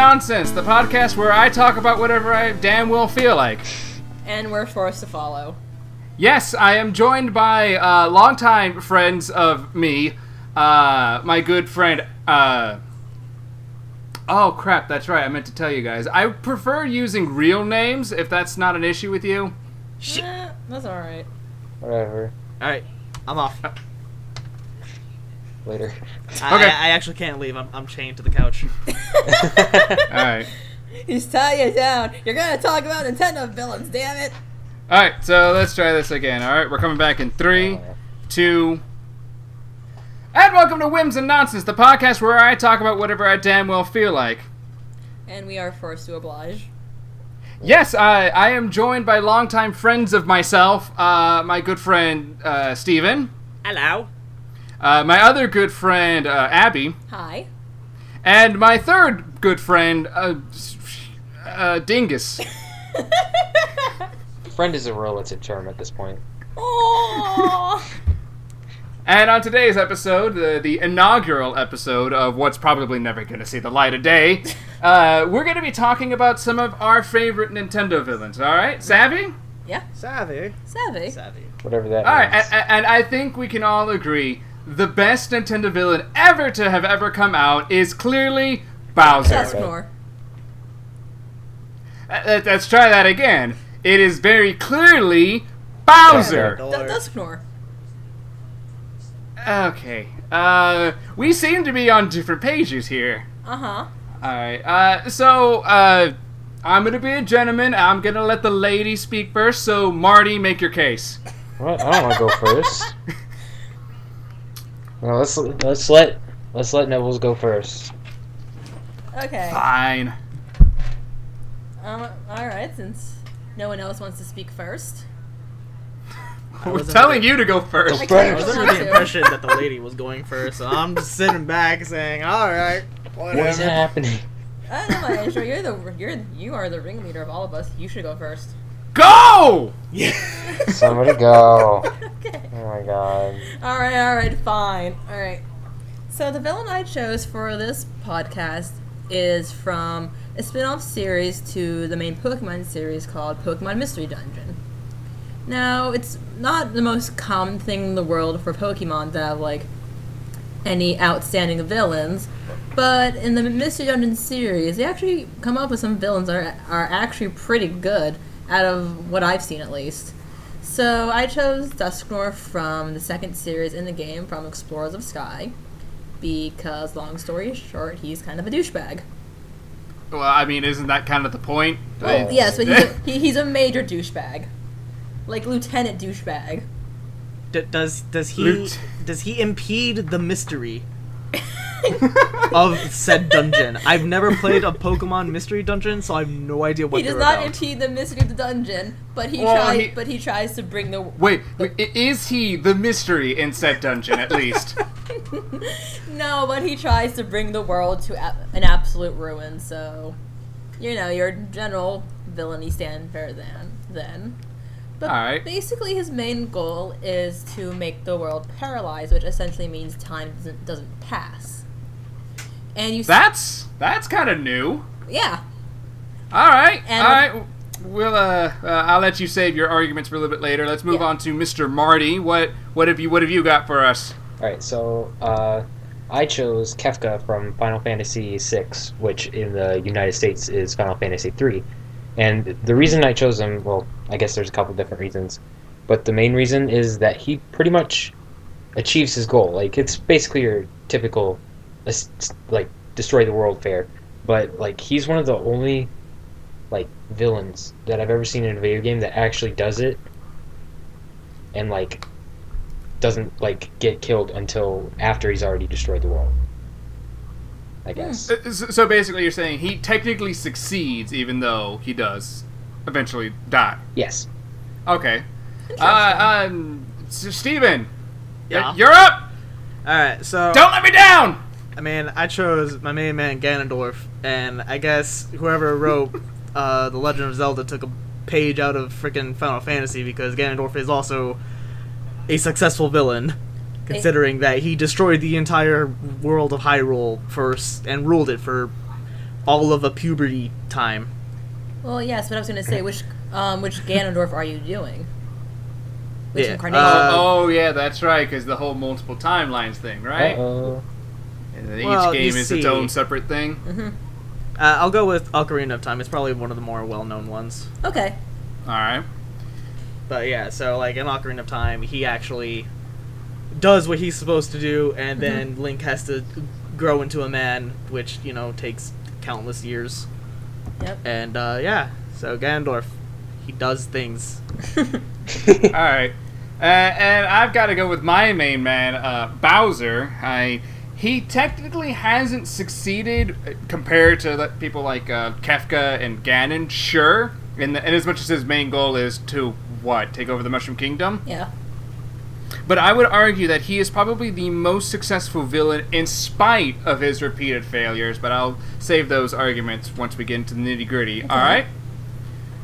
Nonsense, the podcast where I talk about whatever I damn well feel like. And we're forced to follow. Yes, I am joined by uh, longtime friends of me, uh, my good friend. Uh, oh crap, that's right. I meant to tell you guys. I prefer using real names if that's not an issue with you. Eh, that's alright. Whatever. Alright, I'm off. Later. I, Okay. I, I actually can't leave. I'm, I'm chained to the couch. All right. He's tying you down. You're gonna talk about Nintendo villains, damn it. All right, so let's try this again. All right, we're coming back in three, two, and welcome to Whims and Nonsense, the podcast where I talk about whatever I damn well feel like. And we are forced to oblige. Yes, I, I am joined by longtime friends of myself, uh, my good friend uh, Steven, Hello. Uh, my other good friend uh, Abby, Hi. and my third good friend uh, uh, Dingus. Friend is a relative term at this point. Oh. And on today's episode, the, the inaugural episode of what's probably never going to see the light of day, uh, we're going to be talking about some of our favorite Nintendo villains. All right, savvy? yeah. Savvy. Savvy. Savvy. Whatever that All right, means. and, and I think we can all agree the best Nintendo villain ever to have ever come out is clearly Bowser. Dusknoir. Uh, let- Let's try that again. It is very clearly Bowser. D- Dusknoir. Okay. Uh, we seem to be on different pages here. Uh huh. Alright, uh, so, uh, I'm gonna be a gentleman. I'm gonna let the lady speak first, so Marty, make your case. What? I don't want to go first. No, let's let's let let's let Neville's go first. Okay. Fine. Um. All right. Since no one else wants to speak first. We're telling ready. you to go first. I I was under the impression that the lady was going first, so I'm just sitting back saying, alright, What is happening? I don't know, Maestro. You're the you're you are the ringleader of all of us. You should go first. Go! Somebody go. okay. Oh my god. All right, all right, fine. All right. So the villain I chose for this podcast is from a spin-off series to the main Pokemon series called Pokemon Mystery Dungeon. Now, it's not the most common thing in the world for Pokemon to have like any outstanding villains, but in the Mystery Dungeon series, they actually come up with some villains that are, are actually pretty good out of what I've seen at least. So I chose Dusknoir from the second series in the game from Explorers of Sky because, long story short, he's kind of a douchebag. Well, I mean, isn't that kind of the point? Well, Oh. yes, but he's a, he, he's a major douchebag, like Lieutenant douchebag. D- does does he Loot. does he impede the mystery of said dungeon? I've never played a Pokemon mystery dungeon, so I have no idea what he does not about. impede the mystery of the dungeon, but he Well, tries. he- But he tries to bring the. Wait, wait, is he the mystery in said dungeon, at least? no, but he tries to bring the world to a- an absolute ruin. So, you know, your general villainy stand fair then. Then. But Alright. basically, his main goal is to make the world paralyzed, which essentially means time doesn't, doesn't pass. And you, That's, that's kind of new. yeah, Alright, And- alright. We'll, uh, uh, I'll let you save your arguments for a little bit later. Let's move Yeah. on to Mr. Marty. What, what have you, what have you got for us? All right, so uh, I chose Kefka from Final Fantasy VI, which in the United States is Final Fantasy III. And the reason I chose him, well, I guess there's a couple different reasons, but the main reason is that he pretty much achieves his goal. Like it's basically your typical, s- like destroy the world fair, but like he's one of the only like villains that I've ever seen in a video game that actually does it, and like doesn't like get killed until after he's already destroyed the world. I guess. Uh, So so basically, you're saying he technically succeeds, even though he does eventually die. Yes. Okay. Interesting. Uh, um, Steven, Yeah. you're up. Alright, so Don't let me down. I mean, I chose my main man Ganondorf, and I guess whoever wrote uh, The Legend of Zelda took a page out of freaking Final Fantasy because Ganondorf is also a successful villain, considering that he destroyed the entire world of Hyrule first and ruled it for all of a puberty time. Well, yes, but I was going to say, which um, which Ganondorf are you doing? Which Yeah, incarnation? uh, oh, yeah, that's right, because the whole multiple timelines thing, right? Uh-oh. And then Well, each game you is its see- own separate thing. hmm Uh, I'll go with Ocarina of Time. It's probably one of the more well-known ones. Okay. All right. But yeah, so like in Ocarina of Time, he actually does what he's supposed to do, and then Link has to grow into a man, which you know takes countless years. Yep. And uh, yeah, so Ganondorf, he does things. All right. Uh, and I've got to go with my main man, uh, Bowser. I he technically hasn't succeeded uh, compared to the people like uh, Kefka and Ganon. Sure, and, and as much as his main goal is to what take over the Mushroom Kingdom, Yeah. but I would argue that he is probably the most successful villain in spite of his repeated failures. But I'll save those arguments once we get into the nitty gritty. All right.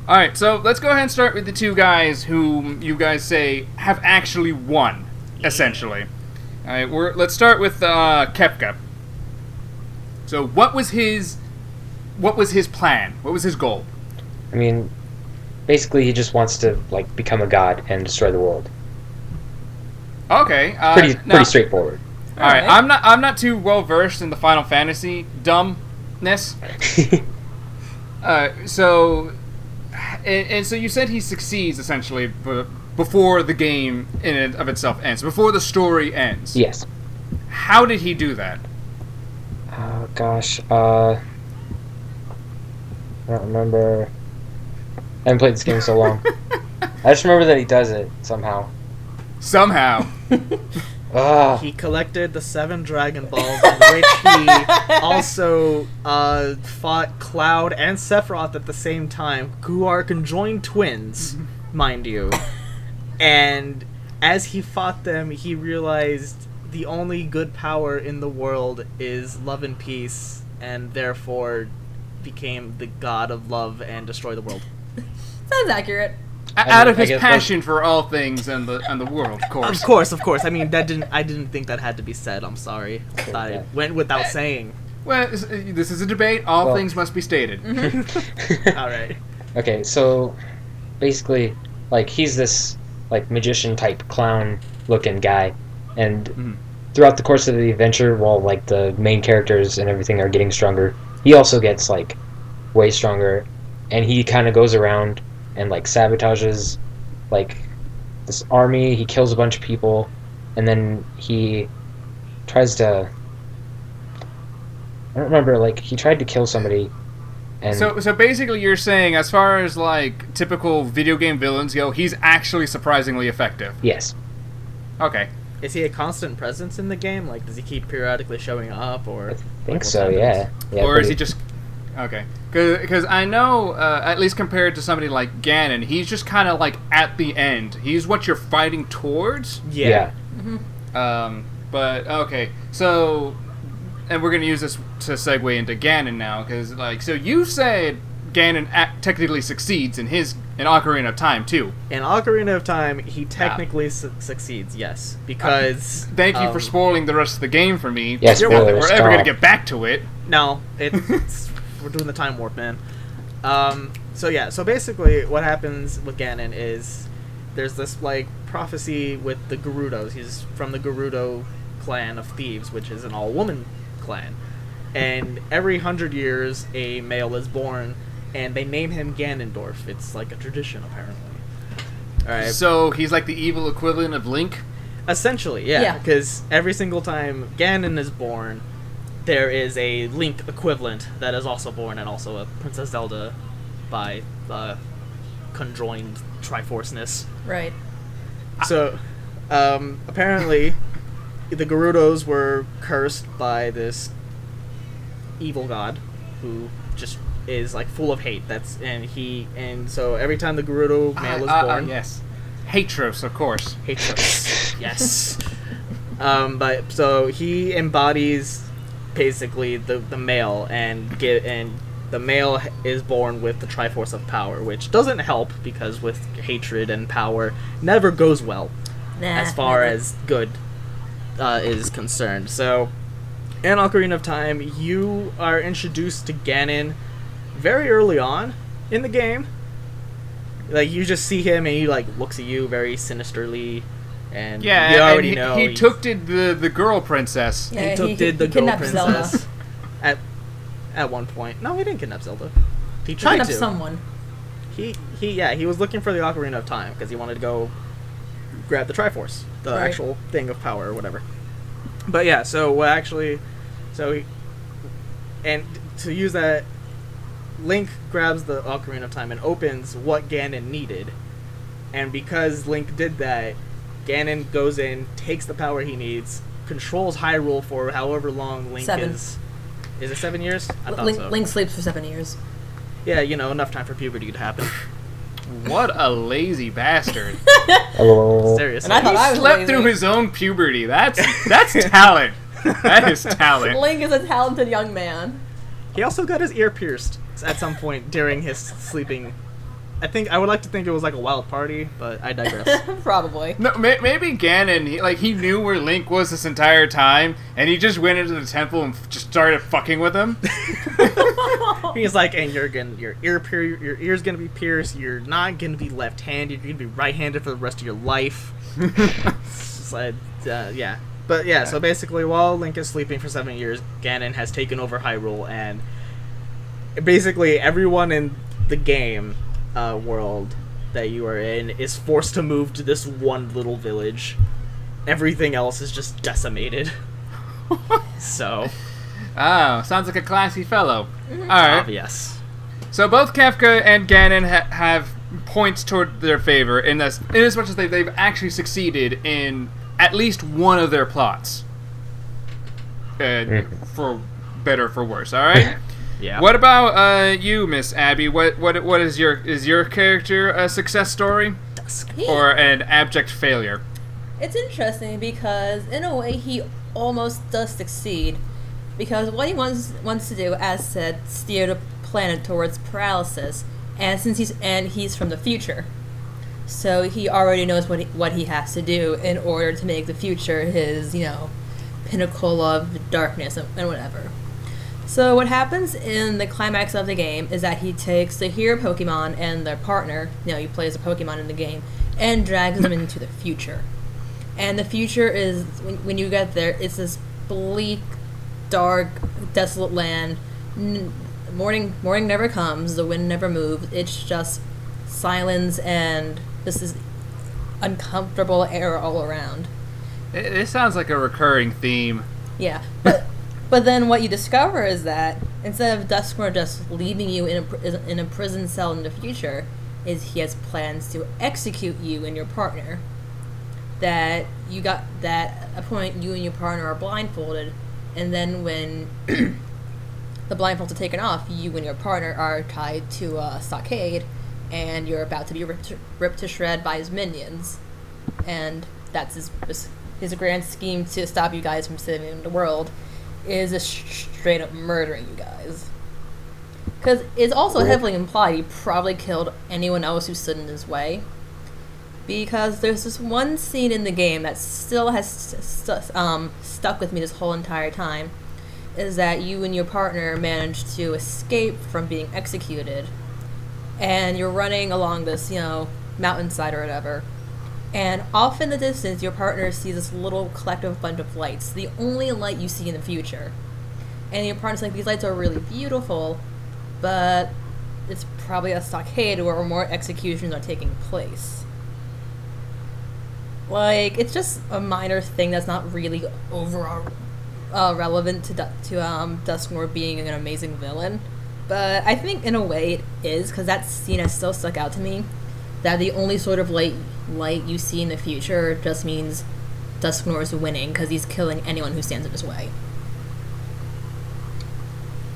All right. So let's go ahead and start with the two guys whom you guys say have actually won, essentially. All right. We're, let's start with uh, Kefka. So what was his what was his plan? What was his goal? I mean, basically, he just wants to like become a god and destroy the world. Okay. Uh, Pretty now- pretty straightforward. All right. Alright. I'm not I'm not too well versed in the Final Fantasy dumbness. Uh, so, and, and so you said he succeeds essentially b- before the game in and of itself ends, before the story ends. yes. How did he do that? Oh gosh. Uh, I don't remember. I haven't played this game so long. I just remember that he does it somehow. Somehow. Ugh. He collected the seven Dragon Balls, in which he also uh, fought Cloud and Sephiroth at the same time, who are conjoined twins, mind you. And as he fought them, he realized the only good power in the world is love and peace, and therefore became the god of love and destroy the world. Sounds accurate. A- I Out mean, of his guess passion for all things and the and the world, of course. Of course, of course. I mean, that didn't. I didn't think that had to be said. I'm sorry. I thought yeah. it went without saying. Well, this uh, this is a debate. All Well- things must be stated. Mm-hmm. All right. okay, so basically, like he's this like magician type clown looking guy, and Mhm. throughout the course of the adventure, while like the main characters and everything are getting stronger, he also gets like way stronger, and he kind of goes around and like sabotages like this army. He kills a bunch of people, and then he tries to. I don't remember. Like he tried to kill somebody, and So, so basically, you're saying, as far as like typical video game villains go, he's actually surprisingly effective. yes, Okay. Is he a constant presence in the game? Like, does he keep periodically showing up, or? I think what so. Yeah. yeah or is he just okay? Because I know, uh, at least compared to somebody like Ganon, he's just kind of like at the end. He's what you're fighting towards. Yeah. Um, but okay, so and we're gonna use this to segue into Ganon now, because like, so you said Ganon act- technically succeeds in his in Ocarina of Time too. In Ocarina of Time, he technically su- succeeds. Yes, because. Thank you um, for spoiling the rest of the game for me. Yes, Not that spoilers, we're ever gonna get back to it. No, it's we're doing the time warp, man. Um, so yeah, so basically, what happens with Ganon is there's this like prophecy with the Gerudos. He's from the Gerudo clan of thieves, which is an all-woman clan, and every hundred years a male is born, and they name him Ganondorf. It's like a tradition, apparently. All right. So he's like the evil equivalent of Link. Essentially, yeah, Yeah. because every single time Ganon is born, there is a Link equivalent that is also born, and also a Princess Zelda by uh, conjoined Triforceness. Right. So, um, apparently, the Gerudos were cursed by this evil god who just is like full of hate. That's and he and so every time the Gerudo male is Ah, ah, ah, born, yes. Hatros, of course. Hatros. yes. Um, but so he embodies basically the the male and get and the male is born with the Triforce of Power, which doesn't help because with hatred and power never goes well Nah, as far never. as good uh, is concerned. So in Ocarina of Time, you are introduced to Ganon very early on in the game. Like you just see him and he like looks at you very sinisterly, and Yeah, you and already he, know he took did the the girl princess. Yeah, he took he- did the he girl kidnapped Zelda. princess at at one point. No, he didn't kidnap Zelda. He He tried kidnapped to. someone. He he yeah he was looking for the Ocarina of Time because he wanted to go grab the Triforce, the Right. actual thing of power or whatever. But yeah, so what actually, so he, and to use that, Link grabs the Ocarina of Time and opens what Ganon needed, and because Link did that, Ganon goes in, takes the power he needs, controls Hyrule for however long Link Seven. is. Is it seven years? I thought Link, so. Link sleeps for seven years. Yeah, you know, enough time for puberty to happen. What a lazy bastard! Hello. Seriously. And I thought he I was slept lazy. through his own puberty. That's that's talent. That is talent. Link is a talented young man. He also got his ear pierced at some point during his sleeping. I think I would like to think it was like a wild party, but I digress. Probably. No, may, maybe Ganon, he, like he knew where Link was this entire time, and he just went into the temple and f- just started fucking with him. He's like, and you're gonna your ear pier your ear's gonna be pierced. You're not gonna be left-handed. You're gonna be right-handed for the rest of your life. It's like, uh, yeah, but yeah. So basically, while Link is sleeping for seven years, Ganon has taken over Hyrule, and basically everyone in the game uh, world that you are in is forced to move to this one little village. Everything else is just decimated. so oh, sounds like a classy fellow. All right. obvious. So both Kefka and Ganon ha- have points toward their favor in this, in as much as they, they've actually succeeded in at least one of their plots. Uh, for better or for worse. All right. Yeah. What about uh, you, Miss Abby? What what what is your is your character a success story He- or an abject failure? It's interesting because in a way he almost does succeed because what he wants wants to do, as said, steer the planet towards paralysis, and since he's and he's from the future, so he already knows what he, what he has to do in order to make the future his you know pinnacle of darkness and, and whatever. So what happens in the climax of the game is that he takes the hero Pokemon and their partner, you know, he plays a Pokemon in the game, and drags them into the future. And the future is when, when you get there, it's this bleak, dark, desolate land. N- morning, morning never comes. The wind never moves. It's just silence and this is uncomfortable air all around. It, it sounds like a recurring theme. Yeah, but but then what you discover is that instead of Dusknoir just leaving you in a in a prison cell in the future, is he has plans to execute you and your partner. That you got that a point you and your partner are blindfolded, and then when the blindfolds are taken off, you and your partner are tied to a stockade, and you're about to be ripped to, ripped to shred by his minions, and that's his his, his grand scheme to stop you guys from saving the world, is just straight up murdering you guys. Because it's also heavily implied he probably killed anyone else who stood in his way. Because there's this one scene in the game that still has st- st- um, stuck with me this whole entire time, is that you and your partner managed to escape from being executed, and you're running along this, you know, mountainside or whatever, and off in the distance, your partner sees this little collective bunch of lights, the only light you see in the future. And your partner's like, these lights are really beautiful, but it's probably a stockade where more executions are taking place. Like, it's just a minor thing that's not really overall uh, relevant to to um, Dusknoir being an amazing villain. But I think in a way it is, because that scene has still stuck out to me. That the only sort of light light you see in the future just means Dusknoir is winning because he's killing anyone who stands in his way.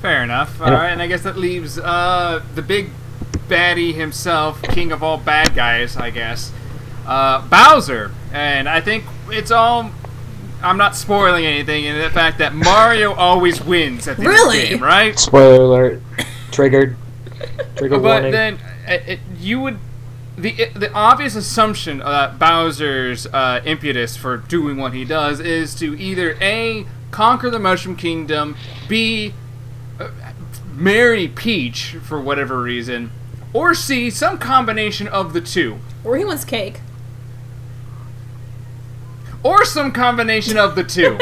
Fair enough. All And- I guess that leaves uh, the big baddie himself, king of all bad guys, I guess, uh, Bowser. And I think it's all. I'm not spoiling anything in the fact that Mario always wins at the end of Really? the game, right? Spoiler alert. Triggered. Trigger But warning. then uh, it, you would the the obvious assumption that Bowser's uh, impetus for doing what he does is to either a conquer the Mushroom Kingdom, B, uh, marry Peach for whatever reason, or C, some combination of the two, Or he wants cake. or some combination of the two.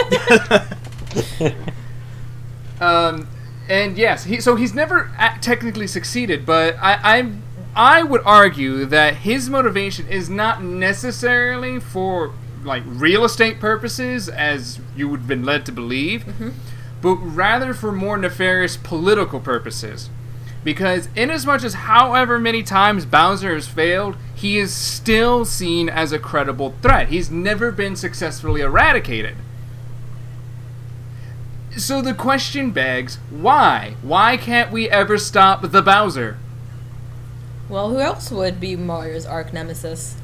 um, and yes, he, so he's never a- technically succeeded, but I, I, I would argue that his motivation is not necessarily for like real estate purposes, as you would have been led to believe, mm-hmm. but rather for more nefarious political purposes. Because inasmuch as however many times Bowser has failed, he is still seen as a credible threat. He's never been successfully eradicated. So the question begs, why? Why can't we ever stop the Bowser? Well, who else would be Mario's arch nemesis?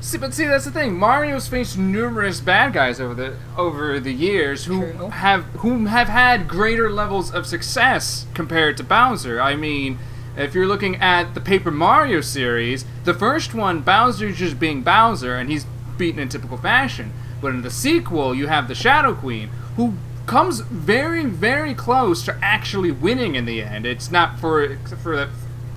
See, but see, that's the thing. Mario's faced numerous bad guys over the over the years who True. have who have had greater levels of success compared to Bowser. I mean, if you're looking at the Paper Mario series, the first one, Bowser's just being Bowser, and he's beaten in typical fashion. But in the sequel, you have the Shadow Queen, who comes very, very close to actually winning in the end. It's not for for that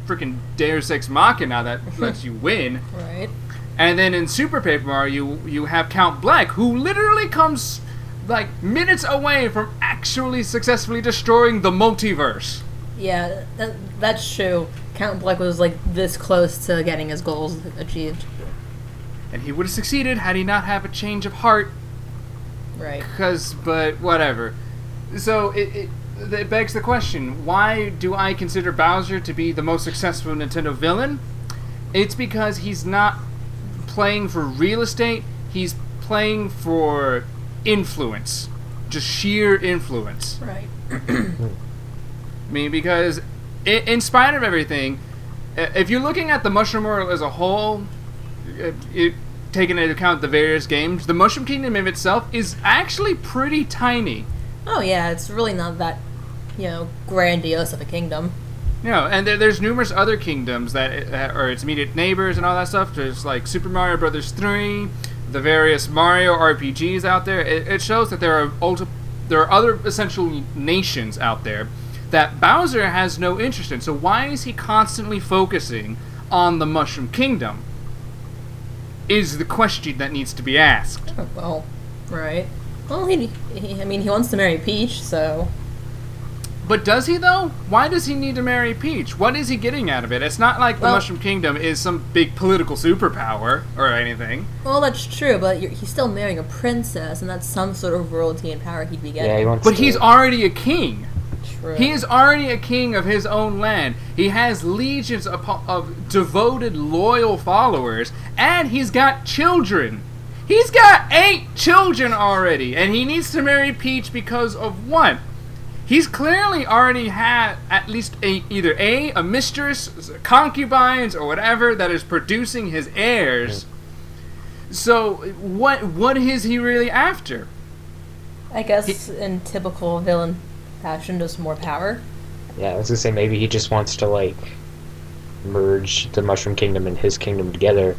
freaking Deus Ex Machina that lets you win. Right. And then in Super Paper Mario, you, you have Count Bleck, who literally comes like minutes away from actually successfully destroying the multiverse. Yeah, that, that's true. Count Bleck was like this close to getting his goals achieved. And he would have succeeded had he not have a change of heart. Right. Cause, but whatever. So it, it it begs the question: Why do I consider Bowser to be the most successful Nintendo villain? It's because he's not playing for real estate. He's playing for influence, just sheer influence. Right. I mean, because in spite of everything, if you're looking at the Mushroom World as a whole, it, it, taking into account the various games, the Mushroom Kingdom in itself is actually pretty tiny. Oh yeah, it's really not that, you know, grandiose of a kingdom. Know, and there, there's numerous other kingdoms that are its immediate neighbors and all that stuff. There's like Super Mario Brothers 3, the various Mario RPGs out there. It, it shows that there are ulti- there are other essential nations out there that Bowser has no interest in. So why is he constantly focusing on the Mushroom Kingdom? Is the question that needs to be asked. Oh, well, right. Well, he, he, I mean, he wants to marry Peach, so But does he though? Why does he need to marry Peach? What is he getting out of it? It's not like the Mushroom Kingdom is some big political superpower or anything. well, that's true. But you're, he's still marrying a princess, and that's some sort of royalty and power he'd be getting. Yeah, he wants But to, he's already a king. True. He is already a king of his own land. He has legions of, of devoted, loyal followers, and he's got children. He's got eight children already, and he needs to marry Peach because of what? He's clearly already had at least a either a a mistress, concubines, or whatever that is producing his heirs. So what what is he really after? I guess in typical villain fashion, just more power. Yeah, I was gonna say maybe he just wants to like merge the Mushroom Kingdom and his kingdom together,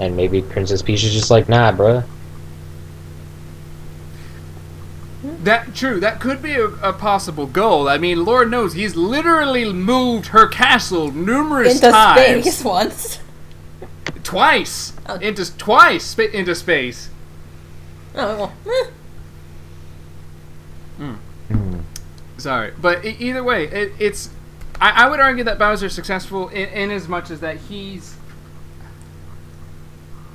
and maybe Princess Peach is just like, nah, bruh. That true. That could be a, a possible goal. I mean, Lord knows he's literally moved her castle numerous Into times, space once. twice Oh. into twice into space. Oh well. eh. Sorry, but either way, it, it's. I, I would argue that Bowser's successful in, in as much as that he's.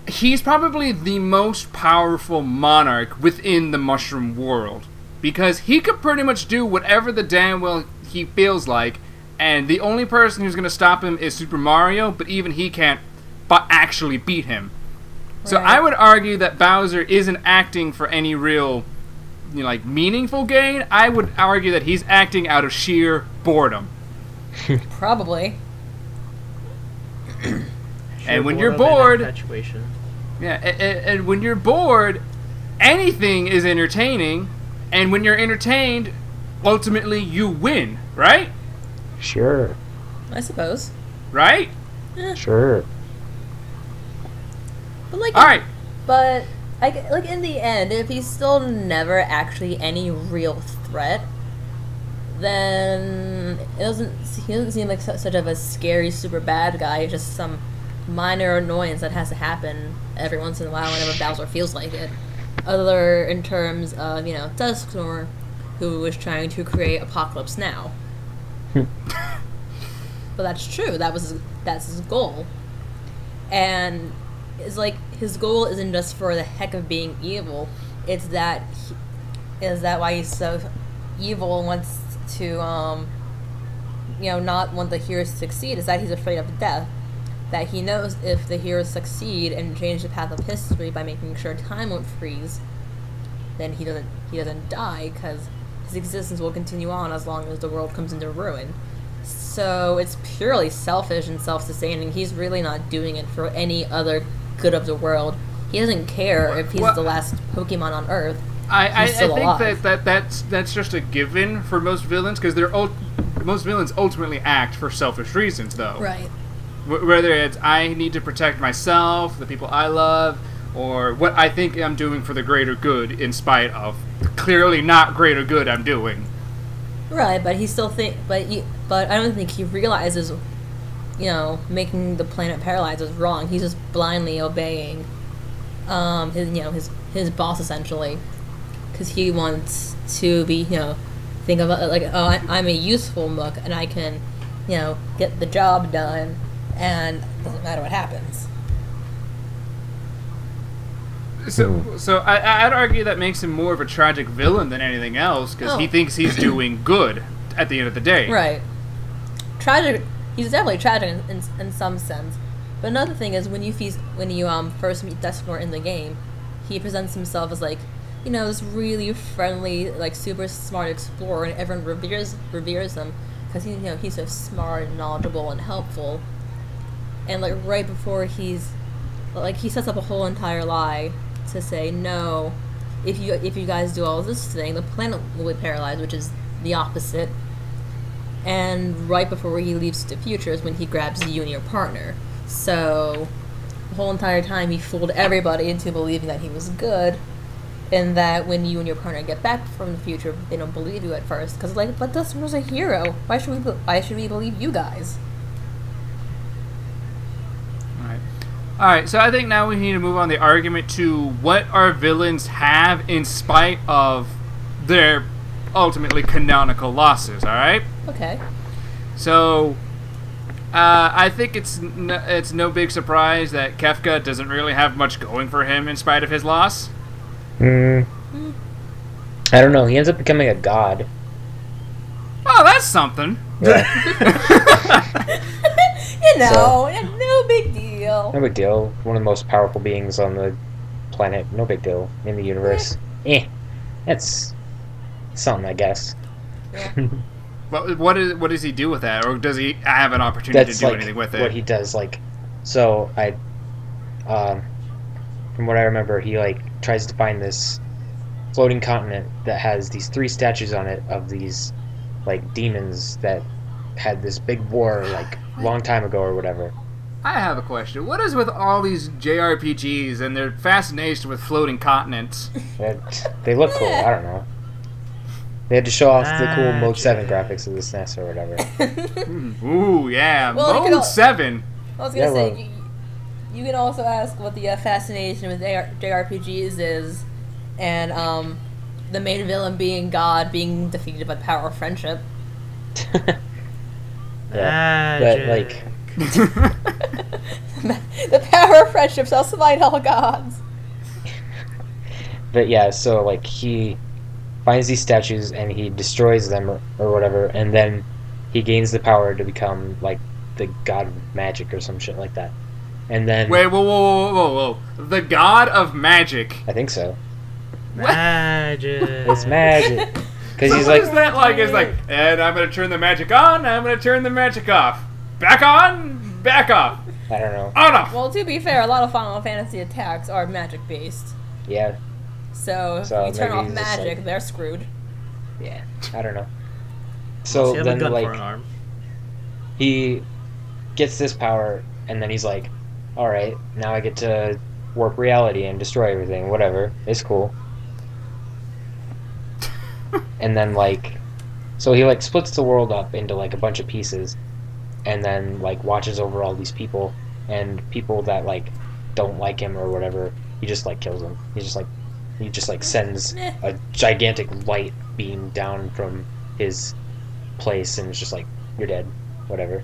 He's probably the most powerful monarch within the mushroom world. Because he could pretty much do whatever the damn well he feels like, and the only person who's going to stop him is Super Mario, but even he can't but actually beat him. So Right. I would argue that Bowser isn't acting for any real you know, like meaningful gain. I would argue that he's acting out of sheer boredom. Probably. And when you're boredom and bored- infatuation. Yeah, and, and when you're bored, anything is entertaining, and when you're entertained, ultimately you win, right? Sure, I suppose. Right? Eh. sure. But like, All right. but like like in the end, if he's still never actually any real threat, then it doesn't he doesn't seem like su- such of a scary super bad guy. It's just some minor annoyance that has to happen every once in a while whenever Bowser feels like it. Other in terms of you know Dusknoir, who was trying to create Apocalypse Now. but that's true. That was his, that's his goal, and it's like his goal isn't just for the heck of being evil. It's that he, is that why he's so evil and wants to um you know not want the heroes to succeed. Is that he's afraid of death. That he knows if the heroes succeed and change the path of history by making sure time won't freeze, then he doesn't he doesn't die because his existence will continue on as long as the world comes into ruin. So it's purely selfish and self-sustaining. He's really not doing it for any other good of the world. He doesn't care if he's Well- the last Pokemon on Earth. I, I, I He's still think alive. that, that that's that's just a given for most villains because they're ult- most villains ultimately act for selfish reasons though. Right. Wh- whether it's I need to protect myself, the people I love, or what I think I'm doing for the greater good, in spite of clearly not greater good I'm doing. Right, but he still think, but he, but I don't think he realizes, you know, making the planet paralyzed is wrong. He's just blindly obeying, um, his you know his his boss essentially, because he wants to be you know, think of it like oh I, I'm a useful mook and I can, you know, get the job done, and it doesn't matter what happens. So, so I, I'd argue that makes him more of a tragic villain than anything else because he Oh. thinks he's doing good at the end of the day. Right. Tragic. He's definitely tragic in, in, in some sense. But another thing is when you feast, when you um first meet Dusknoir in the game, he presents himself as like, you know, this really friendly, like super smart explorer, and everyone reveres reveres him because he, you know, he's so smart and knowledgeable and helpful. And like right before he's, like he sets up a whole entire lie to say no, if you if you guys do all this thing, the planet will be paralyzed, which is the opposite and right before he leaves to the future is when he grabs you and your partner. So the whole entire time he fooled everybody into believing that he was good, and that when you and your partner get back from the future, they don't believe you at first because like, but Dustin was a hero. Why should we? Why should we believe you guys? Alright. Alright, so I think now we need to move on the argument to what our villains have in spite of their ultimately canonical losses, alright? Okay. So, uh, I think it's n- it's no big surprise that Kefka doesn't really have much going for him in spite of his loss. Hmm. I don't know. He ends up becoming a god. Oh, that's something. you know, no big deal. No big deal. One of the most powerful beings on the planet. No big deal in the universe. Eh. That's something, I guess. Yeah. What what is what does he do with that, or does he have an opportunity That's to do like anything with it? what it? he does. Like, so I, um, from what I remember, he like tries to find this floating continent that has these three statues on it of these like demons that had this big war like long time ago or whatever. I have a question. What is with all these JRPGs and their fascination with floating continents? That- they look cool. I don't know. They had to show off the cool Mode Magic. 7 graphics of the SNES or whatever. Ooh, yeah, Well, Mode could al- Seven. I was gonna Yeah, say, well- you, you can also ask what the uh, fascination with JR- JRPGs is, and um, the main villain being God being defeated by the power of friendship. yeah. But, like, the power of friendship shall smite all gods. But yeah, so like he finds these statues and he destroys them or, or whatever, and then he gains the power to become like the god of magic or some shit like that. And then Wait, whoa, whoa, whoa, whoa, whoa! The god of magic. I think so. Magic. It's magic because So he's what like is that like? It's like, and I'm gonna turn the magic on. I'm gonna turn the magic off. Back on. Back off. I don't know. On off. Well, to be fair, a lot of Final Fantasy attacks are magic based. Yeah, So if you turn off magic, like- they're screwed. yeah. I don't know. So So he then gun an like arm. he gets this power, and then he's like, "All right, now I get to warp reality and destroy everything. Whatever, it's cool. And then like, so he like splits the world up into like a bunch of pieces, and then like watches over all these people and people that like don't like him or whatever. He just like kills them. He just like he just like sends a gigantic light beam down from his place and it's just like you're dead. Whatever.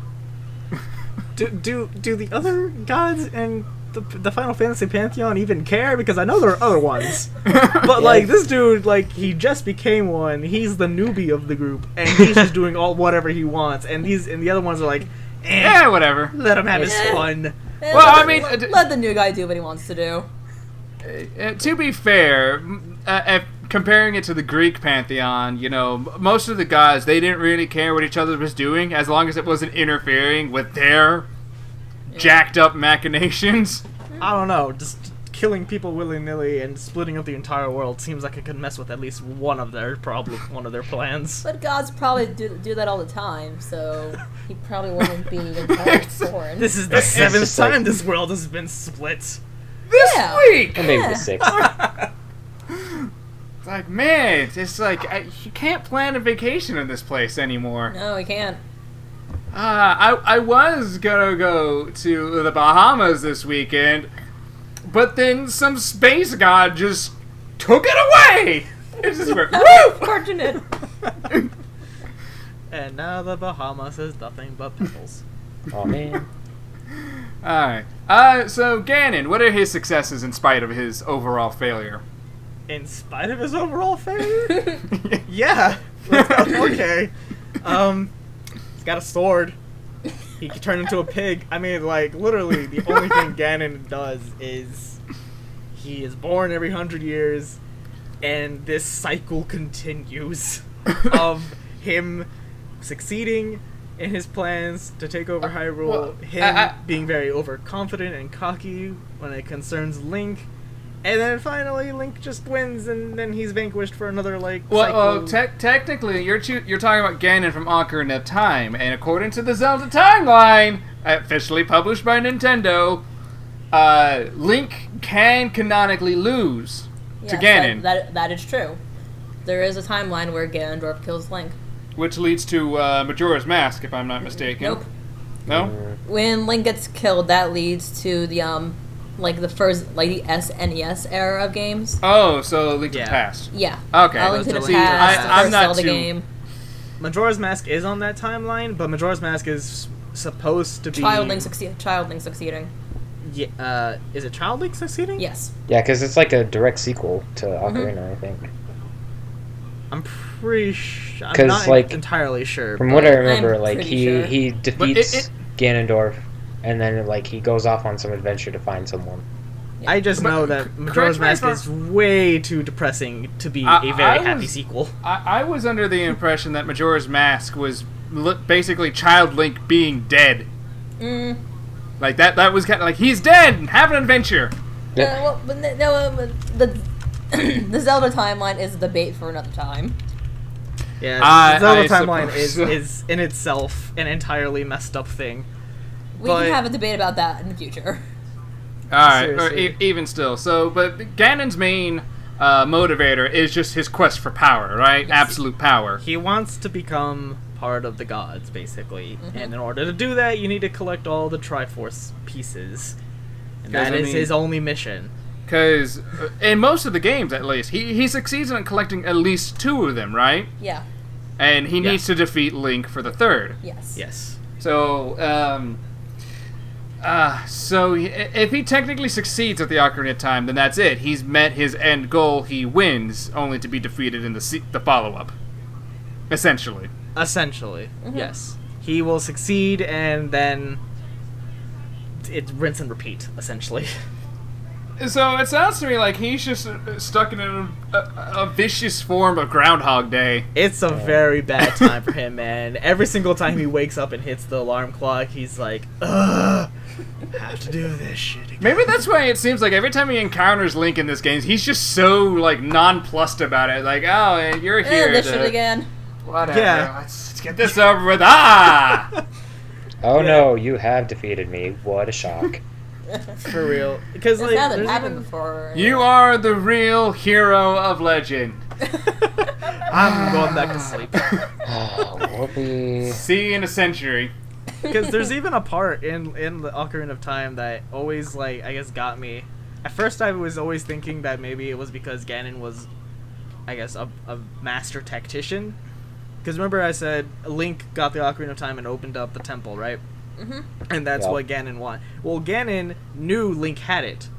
Do do do the other gods and the, the Final Fantasy pantheon even care? Because I know there are other ones, but like this dude, like he just became one. He's the newbie of the group, and he's just doing all whatever he wants. And these and the other ones are like, eh, yeah, whatever. let him have his fun. Eh, Well, let I mean, let, uh, let the new guy do what he wants to do. Uh, to be fair, uh, if comparing it to the Greek pantheon, you know, most of the guys they didn't really care what each other was doing as long as it wasn't interfering with their jacked up machinations. I don't know, just killing people willy nilly and splitting up the entire world seems like it could mess with at least one of their problem, one of their plans. But gods probably do, do that all the time, so he probably wouldn't be entirely foreign. This is the It's seventh just like- time this world has been split. This Yeah. week, Or maybe Yeah. the sixth. It's like man, it's like I, you can't plan a vacation in this place anymore. no, he can't. Uh, I I was gonna go to the Bahamas this weekend, but then some space god just took it away. It just went woo. Fortunate. And now the Bahamas is nothing but pebbles. Oh man. Alright. Uh, so Ganon, what are his successes in spite of his overall failure? In spite of his overall failure? yeah. okay. Um, he's got a sword. He can turn into a pig. I mean, like, literally, the only thing Ganon does is he is born every hundred years, and this cycle continues of him succeeding in his plans to take over uh, Hyrule, well, him I- I- being very overconfident and cocky when it concerns Link, and then finally Link just wins, and then he's vanquished for another like. Well, cycle. well te- technically, you're choo- you're talking about Ganon from Ocarina of Time, and according to the Zelda timeline, officially published by Nintendo, uh, Link can canonically lose to Ganon, That, that, that is true. There is a timeline where Ganondorf kills Link. which leads to uh, Majora's Mask, if I'm not mistaken. Nope. No. When Link gets killed, that leads to the um, like the first like the SNES era of games. Oh, so Link to Yeah. the Past. Yeah. Okay. A Link to the Those are Past, Link- the I- I'm first not Zelda too- game. Majora's Mask is on that timeline, but Majora's Mask is supposed to be Child Link succeed. Child Link succeeding. Yeah, uh, is it Child Link succeeding? Yes. Yeah, because it's like a direct sequel to Mm-hmm. Ocarina, I think. I'm pretty sure. I'm 'Cause, not like, entirely sure. From but- what I remember, I'm like pretty he sure. he defeats it- Ganondorf, and then like he goes off on some adventure to find someone. I just But- know that Majora's Mask is way too depressing to be I- a very I happy sequel. I, I was under the impression that Majora's Mask was li- basically Child Link being dead. Mm. Like that. That was kind of like he's dead. Have an adventure. Yeah. Uh, well, but no, no, uh, but the the Zelda timeline is a debate for another time. Yeah, I- the Zelda I timeline is, is in itself an entirely messed up thing. We But- can have a debate about that in the future. All right, or e- even still. So, but Ganon's main uh, motivator is just his quest for power, right? Absolute power. He wants to become part of the gods, basically. Mm-hmm. And in order to do that, you need to collect all the Triforce pieces. And 'Cause, that I is mean- his only mission. Because in most of the games, at least, he he succeeds in collecting at least two of them, right? Yeah. And he Yeah. needs to defeat Link for the third. Yes. Yes. So, um, uh, so if he technically succeeds at the Ocarina of Time, then that's it. He's met his end goal. He wins, only to be defeated in the se- the follow up. Essentially. Essentially, Mm-hmm. yes. He will succeed, and then it rinse and repeat. Essentially, So it sounds to me like he's just uh, stuck in a, a, a vicious form of Groundhog Day. it's a very bad time for him, man. Every single time he wakes up and hits the alarm clock, he's like, "Ugh, have to do this shit again." Maybe that's why it seems like every time he encounters Link in this game, he's just so like nonplussed about it. Like, oh, and you're Eh, here. this to- shit again. Whatever. Yeah. Let's, let's get this over with. Ah. Oh Yeah. no, you have defeated me. What a shock. For real. Because This like hasn't happened even- before. You are the real hero of legend. I'm going back to sleep. Oh, Whoopi. See you in a century. Because there's even a part in in the Ocarina of Time that always like I guess got me. At first, I was always thinking that maybe it was because Ganon was, I guess, a, a master tactician. Because remember, I said Link got the Ocarina of Time and opened up the temple, right? hmm And that's Yeah. what Ganon wanted. Well, Ganon knew Link had it,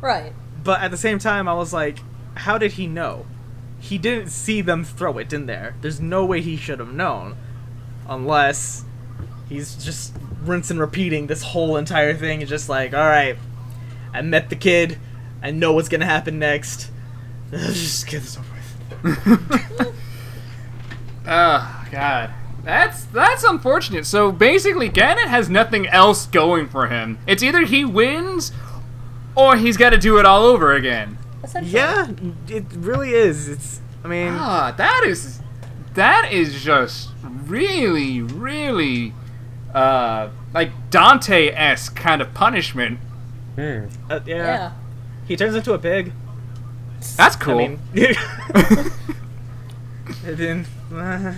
Right. but at the same time, I was like, how did he know? He didn't see them throw it in there. There's no way he should have known, unless he's just rinse and repeating this whole entire thing. It's just like, all right, I met the kid. I know what's gonna happen next. Let's just get this over with. Oh God, that's that's unfortunate. So basically, Ganon has nothing else going for him. It's either he wins, or he's got to do it all over again. Essentially. Yeah, it really is. It's. I mean, Ah, that is that is just really, really uh like Dante esque kind of punishment. Hmm. uh, yeah. Yeah. He turns into a pig. That's cool. I mean, then. uh,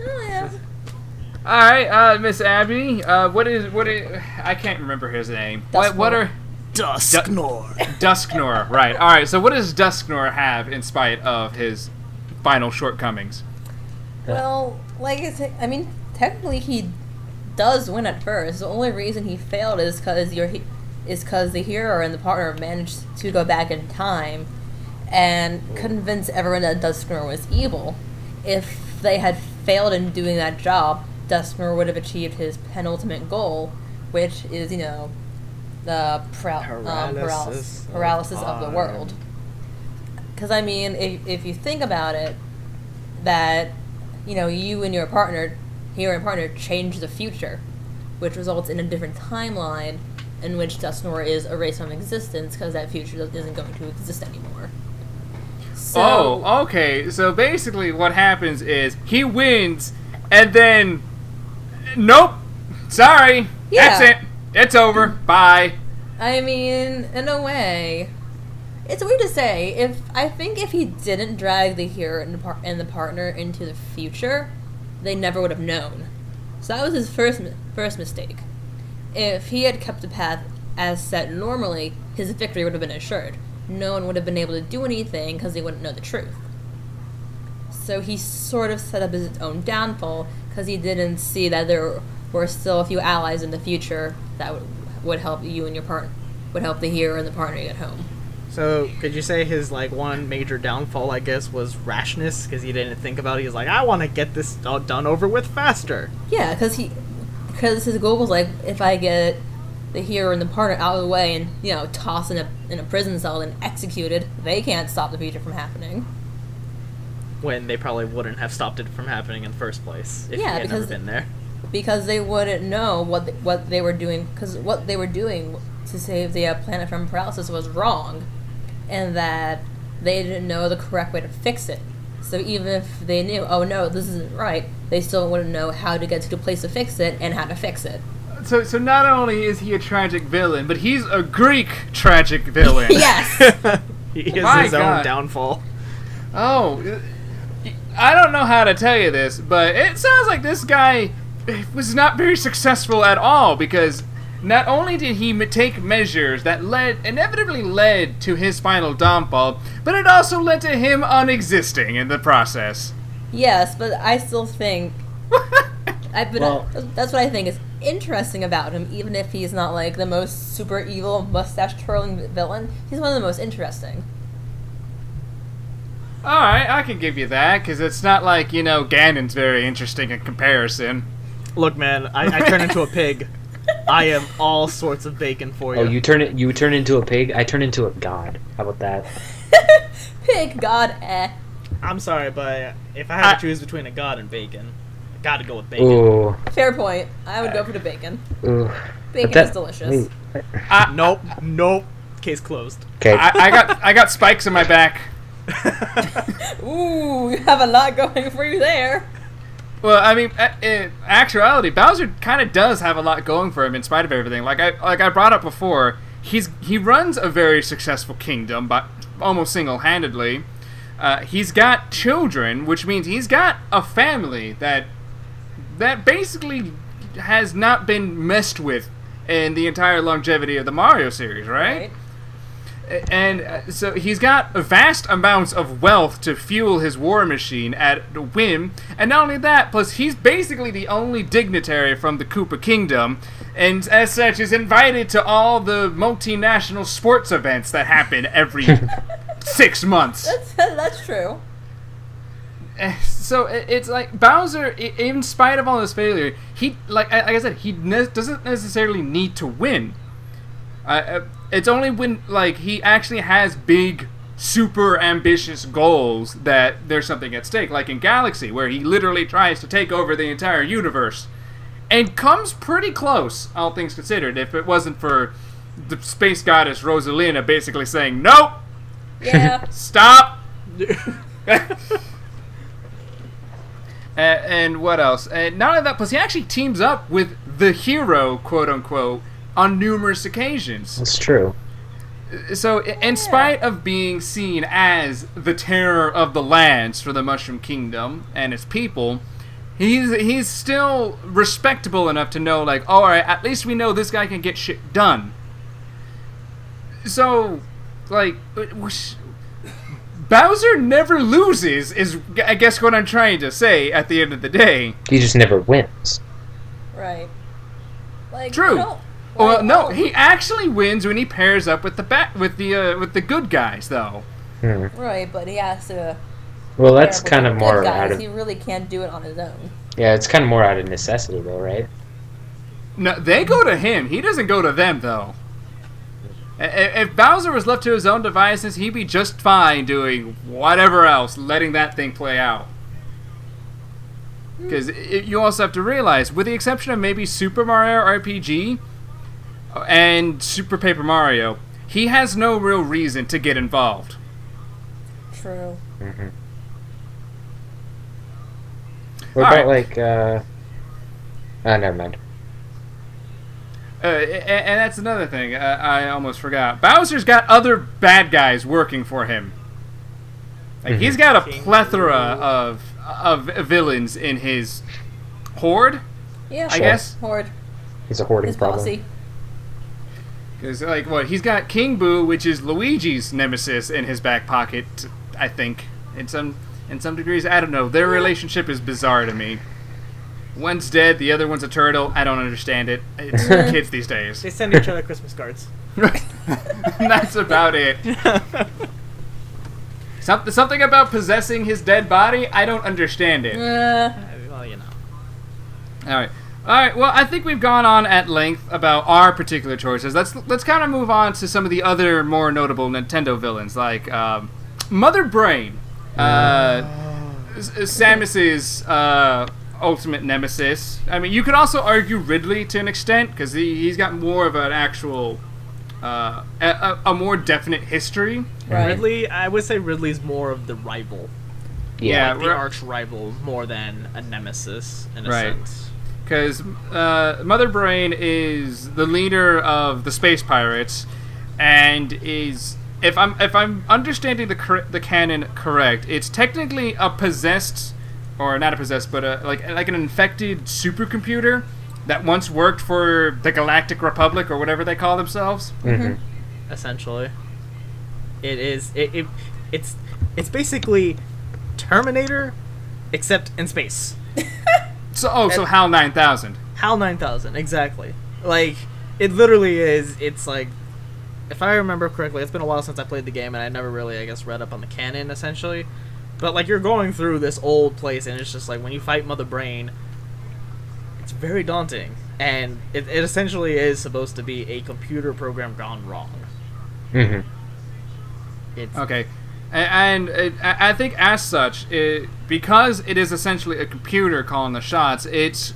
Oh, yeah. all right, uh, Miss Abby, uh, what is what is I can't remember his name. What what Dusknoir. are Dusknoir. Dusknoir? Right. All right. So what does Dusknoir have in spite of his final shortcomings? Well, like I said, I mean, technically he does win at first. The only reason he failed is because you're is because the hero and the partner managed to go back in time and convince everyone that Dusknoir was evil. If they had failed in doing that job, Dusknoir would have achieved his penultimate goal, which is, you know, the paral- um, Paralysis paralysis, of paralysis of the world. Because, I mean, if, if you think about it, that, you know, you and your partner, hero and partner, change the future, which results in a different timeline in which Dusknoir is erased from existence because that future isn't going to exist anymore. So, oh, okay. So basically, what happens is he wins, and then, nope, sorry, Yeah. that's it, it's over, bye. I mean, in a way, it's weird to say. If I think if he didn't drag the hero and the, par- and the partner into the future, they never would have known. So that was his first first mistake. If he had kept the path as set normally, his victory would have been assured. No one would have been able to do anything because they wouldn't know the truth. So he sort of set up his own downfall because he didn't see that there were still a few allies in the future that would, would help you and your partner, would help the hero and the partner get home. So, could you say his like one major downfall, I guess, was rashness because he didn't think about it. He was like, I want to get this all done over with faster. Yeah, because he, because his goal was like, if I get the hero and the partner out of the way and you know tossed in a in a prison cell and executed, they can't stop the future from happening. When they probably wouldn't have stopped it from happening in the first place if Yeah, he had never been there. because they wouldn't know what they, what they were doing because what they were doing to save the uh, planet from paralysis was wrong and that they didn't know the correct way to fix it so even if they knew oh no this isn't right they still wouldn't know how to get to the place to fix it and how to fix it So, so not only is he a tragic villain, but he's a Greek tragic villain. yes he is My his God. own downfall. Oh, I don't know how to tell you this, but it sounds like this guy was not very successful at all because not only did he take measures that led inevitably led to his final downfall, but it also led to him unexisting in the process. yes but i still think I, but uh, Well- that's what i think is interesting about him even if he's not like the most super evil mustache twirling villain he's one of the most interesting All right, I can give you that because it's not like you know Ganon's very interesting in comparison. Look, man, I, I turn into a pig. I am all sorts of bacon for you. Oh, you turn it. You turn into a pig. I turn into a god. How about that? pig god eh I'm sorry, but if I had I- to choose between a god and bacon, I gotta go with bacon. Ooh, Fair point. I would go for the bacon. ooh. Bacon But that- is delicious. wait, I, Nope, nope. Case closed. Okay. I, I got I got spikes in my back. Ooh, you have a lot going for you there. Well, I mean, in actuality, Bowser kind of does have a lot going for him in spite of everything. Like I like I brought up before, he's he runs a very successful kingdom, but almost single-handedly. Uh, he's got children, which means he's got a family that that basically has not been messed with in the entire longevity of the Mario series, right? And uh, so he's got vast amounts of wealth to fuel his war machine at whim. And not only that, plus he's basically the only dignitary from the Koopa Kingdom, and as such is invited to all the multinational sports events that happen every six months. That's that's true. Eh, So it's like Bowser, in spite of all his failure, he like like I said, he doesn't necessarily need to win. Uh, it's only when like he actually has big, super ambitious goals that there's something at stake. Like in Galaxy, where he literally tries to take over the entire universe, and comes pretty close, all things considered. If it wasn't for the space goddess Rosalina basically saying, "Nope, Yeah. stop." And what else? And not only that, plus he actually teams up with the hero, quote unquote, on numerous occasions. That's true. So, i- in spite of being seen as the terror of the lands for the Mushroom Kingdom and its people, he's he's still respectable enough to know, like, all right, at least we know this guy can get shit done. So, like, uh, Bowser never loses, is I guess what I'm trying to say. At the end of the day, He just never wins. Right. Like True. You don't- well, no, he actually wins when he pairs up with the ba- with the uh, with the good guys, though. Hmm. Right, but he has to. Well, that's kind of more guys. out of He really can't do it on his own. yeah. It's kind of more out of necessity, though, right? No, they go to him. He doesn't go to them, though. I- i- If Bowser was left to his own devices, he'd be just fine doing whatever else, letting that thing play out. Because you also have to realize, with the exception of maybe Super Mario RPG and Super Paper Mario, he has no real reason to get involved. True. hmm What All about right. like? uh... Ah, never mind. Uh, a- and that's another thing uh, I almost forgot. Bowser's got other bad guys working for him. Like he's got a plethora of of villains in his horde, Yeah. I guess. Horde. He's a hoarding His problem. bossy. Because like what he's got King Boo, which is Luigi's nemesis, in his back pocket. I think in some in some degrees. I don't know. Their relationship is bizarre to me. One's dead, the other one's a turtle. I don't understand it. It's kids these days. They send each other Christmas cards. Right. That's about it. Something, something about possessing his dead body. I don't understand it. Uh, Uh, well, you know. All right, all right. Well, I think we've gone on at length about our particular choices. Let's let's kind of move on to some of the other more notable Nintendo villains, like um, Mother Brain, uh, S- Samus's uh, ultimate nemesis. I mean, you could also argue Ridley to an extent because he he's got more of an actual. Uh, a, a, a more definite history. right. Ridley, I would say Ridley's more of the rival, Yeah, like the arch rival, more than a nemesis in a Right. sense. Because uh, Mother Brain is the leader of the space pirates, and is if I'm if I'm understanding the cor- the canon correct, it's technically a possessed, or not a possessed, but a, like like an infected supercomputer that once worked for the Galactic Republic or whatever they call themselves. hmm Essentially, it is. It, it it's it's basically Terminator, except in space. So oh, so HAL nine thousand. HAL 9000, exactly. Like, it literally is, it's like, if I remember correctly, it's been a while since I played the game, and I never really, I guess, read up on the canon, essentially. But, like, you're going through this old place, and it's just like, when you fight Mother Brain, it's very daunting. And it, it essentially is supposed to be a computer program gone wrong. hmm It's, Okay. A- And it, I I think, as such, it, because it is essentially a computer calling the shots, it's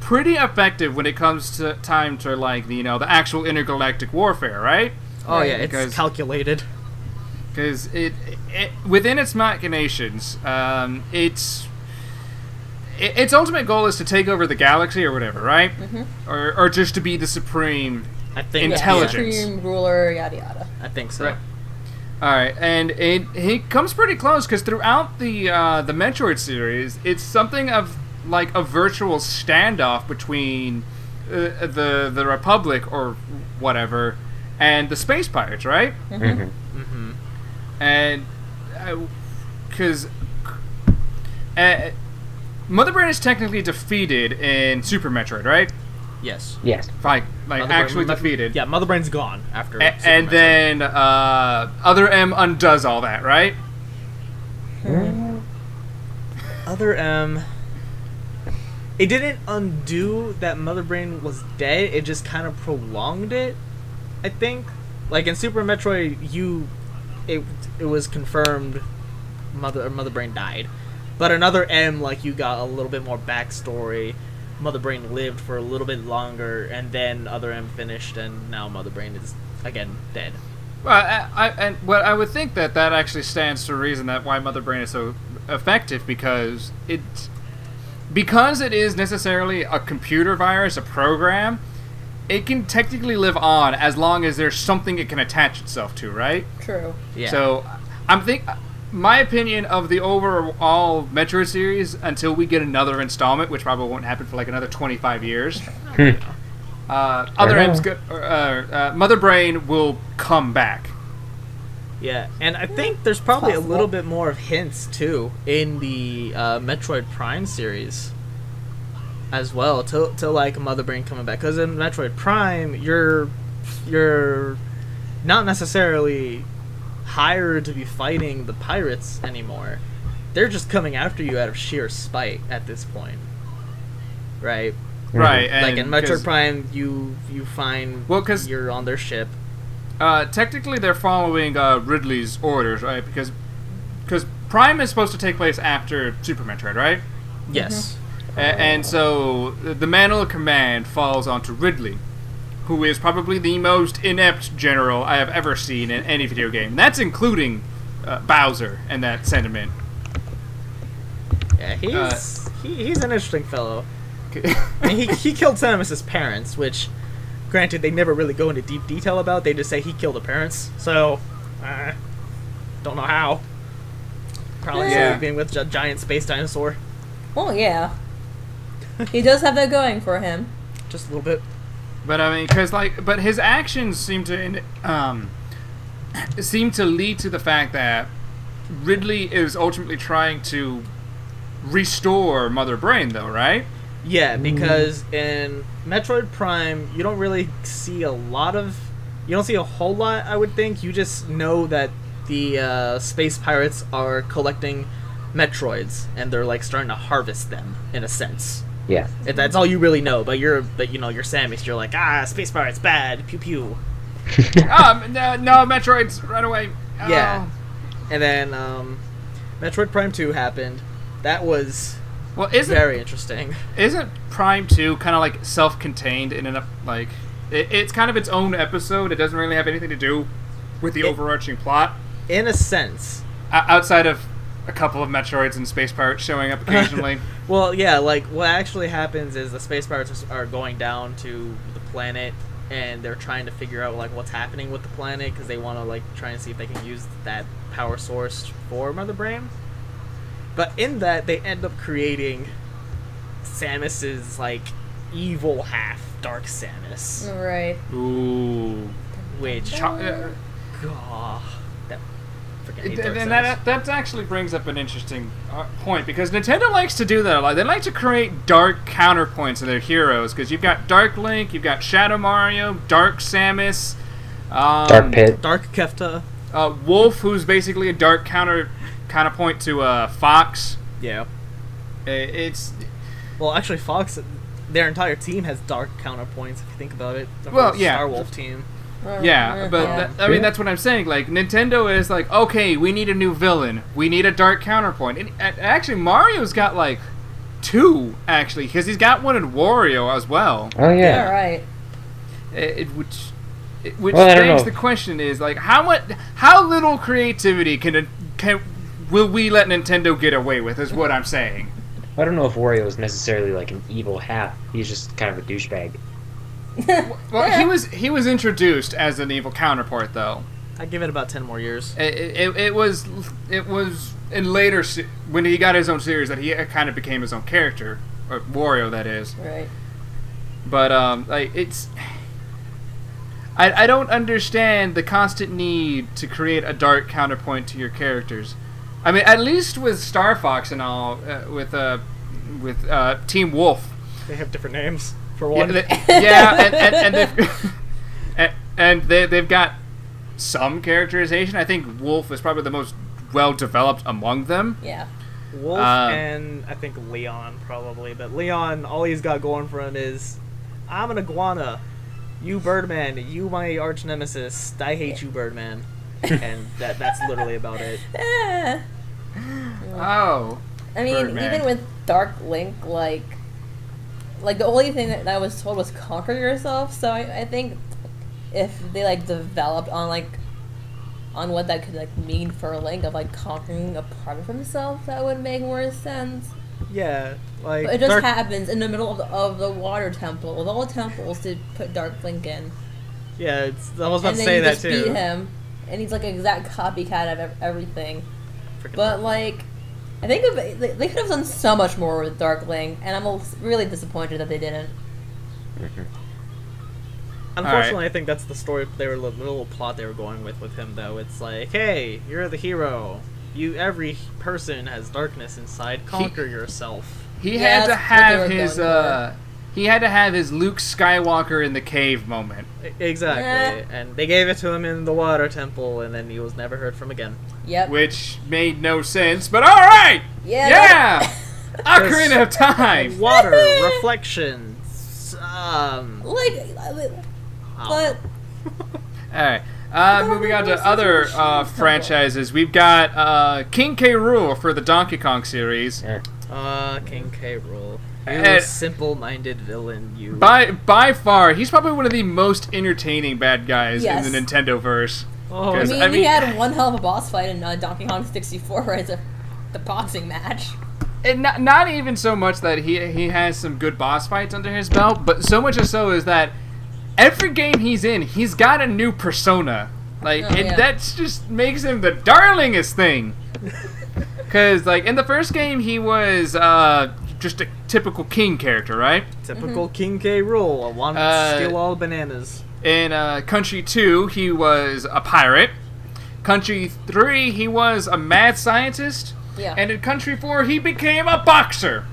pretty effective when it comes to time to like the you know the actual intergalactic warfare, right? oh, yeah, Because- it's calculated. Because it, it within its machinations, um, it's i- its ultimate goal is to take over the galaxy or whatever, right? Or, or just to be the supreme. I think Intelligence. Supreme ruler, yada yada. Yeah, I think so. Right. All right, and it he comes pretty close because throughout the uh, the Metroid series, it's something of like a virtual standoff between uh, the the Republic or whatever and the space pirates, right? Mhm. hmm and because uh, Mother Brain is technically defeated in Super Metroid, right? Yes. Yes. Like, like Mother actually Brain- defeated. Yeah, Mother Brain's gone after. A- and then uh, Other M undoes all that, right? Other M. It didn't undo that Mother Brain was dead. It just kind of prolonged it. I think, like in Super Metroid, you, it it was confirmed, Mother Mother Brain died, but another M, like you got a little bit more backstory. Mother Brain lived for a little bit longer, and then Other M finished, and now Mother Brain is again dead. Well, I, I, and well, I would think that that actually stands to reason that why Mother Brain is so effective because it because it is necessarily a computer virus, a program. It can technically live on as long as there's something it can attach itself to, right? True. Yeah. So, I'm think my opinion of the overall Metro series until we get another installment, which probably won't happen for like another 25 years. Hmm. Uh, other Yeah. M's go, uh, uh, Mother Brain will come back. Yeah, and I think there's probably a little bit more of hints too in the uh, Metroid Prime series as well to, to like Mother Brain coming back because in Metroid Prime you're you're not necessarily hired to be fighting the pirates anymore. They're just coming after you out of sheer spite at this point, right? Right. like in Metroid 'cause, Prime, you you find well, cause, you're on their ship. Uh, technically, they're following uh, Ridley's orders, right? Because because Prime is supposed to take place after Super Metroid, right? Yes. A- and so the the mantle of command falls onto Ridley, who is probably the most inept general I have ever seen in any video game. And that's including uh, Bowser and that sentiment. Yeah, he's Uh, he, he's an interesting fellow. I mean, he, he killed Samus's parents, which, granted, they never really go into deep detail about. They just say he killed the parents. So, uh, don't know how. Probably Yeah. sleeping with a giant space dinosaur. Well, yeah. he does have that going for him. Just a little bit. But I mean, because like, but his actions seem to um, seem to lead to the fact that Ridley is ultimately trying to restore Mother Brain, though, right? Yeah, because in Metroid Prime, you don't really see a lot of. You don't see a whole lot, I would think. You just know that the uh, space pirates are collecting Metroids, and they're like starting to harvest them in a sense. Yeah. If that's all you really know, but you're, but you know, you're Samus. You're like, ah, space pirates bad, pew pew. um, no, no, Metroid's right away. Oh. Yeah. And then um, Metroid Prime Two happened. That was Well, isn't very interesting. isn't Prime Two kind of like self-contained in an like it, it's kind of its own episode. It doesn't really have anything to do with the It- overarching plot In a sense, o- outside of a couple of Metroids and space pirates showing up occasionally. Well, yeah, like what actually happens is the space pirates are going down to the planet, and they're trying to figure out like what's happening with the planet because they want to like try and see if they can use that power source for Mother Brain. But in that, they end up creating Samus's like evil half, Dark Samus, Right. Ooh. which Cho- uh, God, that freaking hate And Dark and that, that actually brings up an interesting uh, point because Nintendo likes to do that a lot. They like to create dark counterpoints of their heroes because you've got Dark Link, you've got Shadow Mario, Dark Samus, um, Dark Pit. Dark Kefka. uh, Wolf, who's basically a dark counter counterpoint to uh, Fox. Yeah. I- It's Well, actually, Fox, their entire team has dark counterpoints. If you think about it, the Well, whole yeah. Star Wolf team. Yeah, but Yeah. that- I mean that's what I'm saying. Like Nintendo is like, okay, we need a new villain, we need a dark counterpoint. And a- actually, Mario's got like two actually because he's got one in Wario as well. Oh yeah. yeah. right. it, it which it, which Well, begs the question is like how much how little creativity can can will we let Nintendo get away with is what I'm saying I don't know if Wario is necessarily like an evil half. He's just kind of a douchebag. Well, he was he was introduced as an evil counterpart, though. I give it about ten more years. It, it, it was it was in later se- when he got his own series that he kind of became his own character, or Wario, that is. Right. But um, like it's. I, I don't understand the constant need to create a dark counterpoint to your characters. I mean, at least with Star Fox and all, uh, with uh, with uh, Team Wolf. They have different names for Yeah, one. they, yeah, and, and, and they've and, and they they've got some characterization. I think Wolf is probably the most well developed among them. Yeah. Wolf Um, and I think Leon probably, but Leon, all he's got going for him is, I'm an iguana, you Birdman, you my arch nemesis, I hate you Birdman, and that that's literally about it. Eh. Oh, I mean, Birdman. even with Dark Link, like, like the only thing that, I was told was conquer yourself. So I, I think if they like developed on like on what that could like mean for Link of like conquering a part of himself, that would make more sense. Yeah, like But it just Dark- happens in the middle of the, of the water temple of all the temples to put Dark Link in, yeah, it's, I was about and to then say you that just too. beat him, and he's like an exact copycat of everything. Freaking But like, I think they, they could have done so much more with Dark Link, and I'm really disappointed that they didn't. Unfortunately, I think that's the story they were the little plot they were going with with him though. It's like, hey, you're the hero. You every person has darkness inside. Conquer yourself. he Yeah, had to that's what they have his uh, he had to have his Luke Skywalker in the cave moment. Exactly. And they gave it to him in the water temple, and then he was never heard from again. Yep. which made no sense. But all right, yeah. yeah, Ocarina of Time. Water reflections. Um. Like, but All right. Uh, moving on to other uh, franchises, we've got uh, King K. Rool for the Donkey Kong series. Yeah. Uh, King K. Rool. You And- simple-minded villain. You. By by far, he's probably one of the most entertaining bad guys Yes. in the Nintendo verse. oh, I 'Cause, mean, I he had one hell of a boss fight in uh, Donkey Kong 64, right? The, the boxing match. And not, not even so much that he he has some good boss fights under his belt, but so much as so is that every game he's in, he's got a new persona. Like Oh, it, yeah. that just makes him the darlingest thing. Because like in the first game, he was uh, just a typical king character, right? typical King K. Rool. I want to Uh, steal all the bananas. In uh, Country 2, he was a pirate. Country 3, he was a mad scientist. Yeah. And in Country 4, he became a boxer.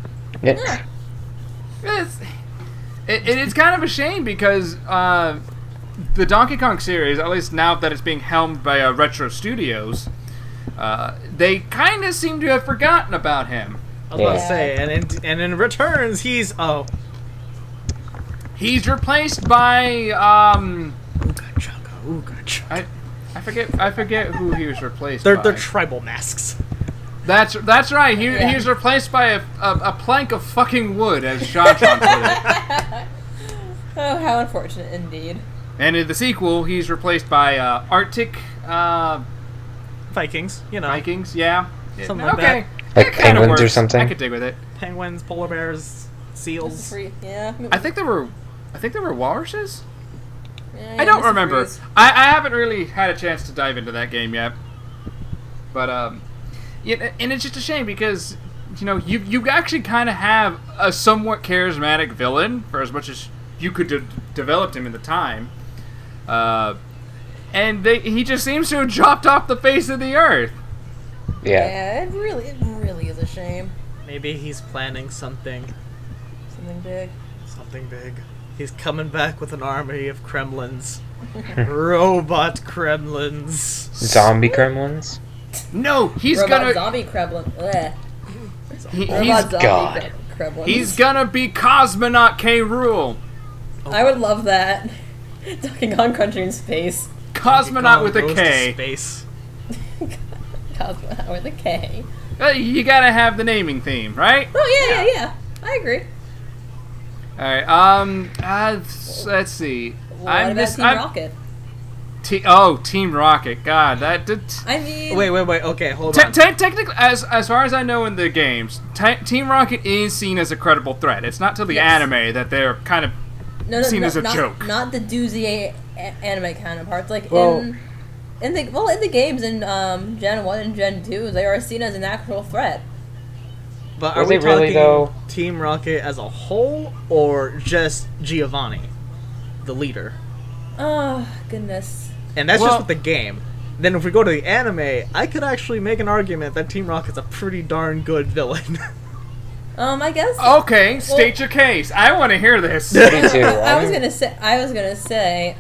Yeah. It's, it, it- it's kind of a shame because uh, the Donkey Kong series, at least now that it's being helmed by uh, Retro Studios, uh, they kind of seem to have forgotten about him. I was about to say, and in, and in returns, he's oh, He's replaced by um, ooga chugga, ooga chugga. I, I forget I forget who he was replaced They're by. they're tribal masks. That's that's right. He, Yeah. he was replaced by a, a, a plank of fucking wood, as JonTron put it. Oh, how unfortunate indeed. And in the sequel, he's replaced by uh, Arctic uh, Vikings, you know, Vikings. Yeah, Something like okay. Like It kinda penguins or something? I could dig with it. penguins, polar bears, seals. Free, yeah. I think there were, I think there were walruses. Yeah, I don't remember. I, I haven't really had a chance to dive into that game yet. But um, yeah, and it's just a shame because you know you you actually kind of have a somewhat charismatic villain for as much as you could de- developed him in the time. Uh, and they, he just seems to have dropped off the face of the earth. Yeah. Yeah, it really, it really is a shame. Maybe he's planning something, Something big. something big. He's coming back with an army of Kremlings, robot Kremlings. Zombie Kremlings? No, he's Robot gonna zombie Kremling. Bleh. he, he's zombie God. Kre- Kremlings. he's gonna be cosmonaut K. Rool. I would love that. Donkey Kong Country in space. Cosmonaut with a Goes to K. Space. Cosmonaut with a K. Uh, you gotta have the naming theme, right? Oh yeah, yeah, yeah. I agree. All right. Um. Uh, let's see. What I'm about this. Team I'm, Rocket? T- oh, Team Rocket. God, that did. I mean, Wait, wait, wait. Okay, hold Te- on. te- technically, as as far as I know in the games, te- Team Rocket is seen as a credible threat. It's not till the Yes. anime that they're kind of no, no, seen no, as a not, joke. Not the doozy a- a- anime counterparts. Like Well- in in the well in the games in um, Gen One and Gen Two, they are seen as an actual threat. But are Was we it really, talking though? Team Rocket as a whole, or just Giovanni, the leader? Oh goodness. And that's Well- just with the game. Then if we go to the anime, I could actually make an argument that Team Rocket's a pretty darn good villain. Um, I guess. okay. State your case. I want to hear this. Me too. I was I'm- gonna say. I was gonna say.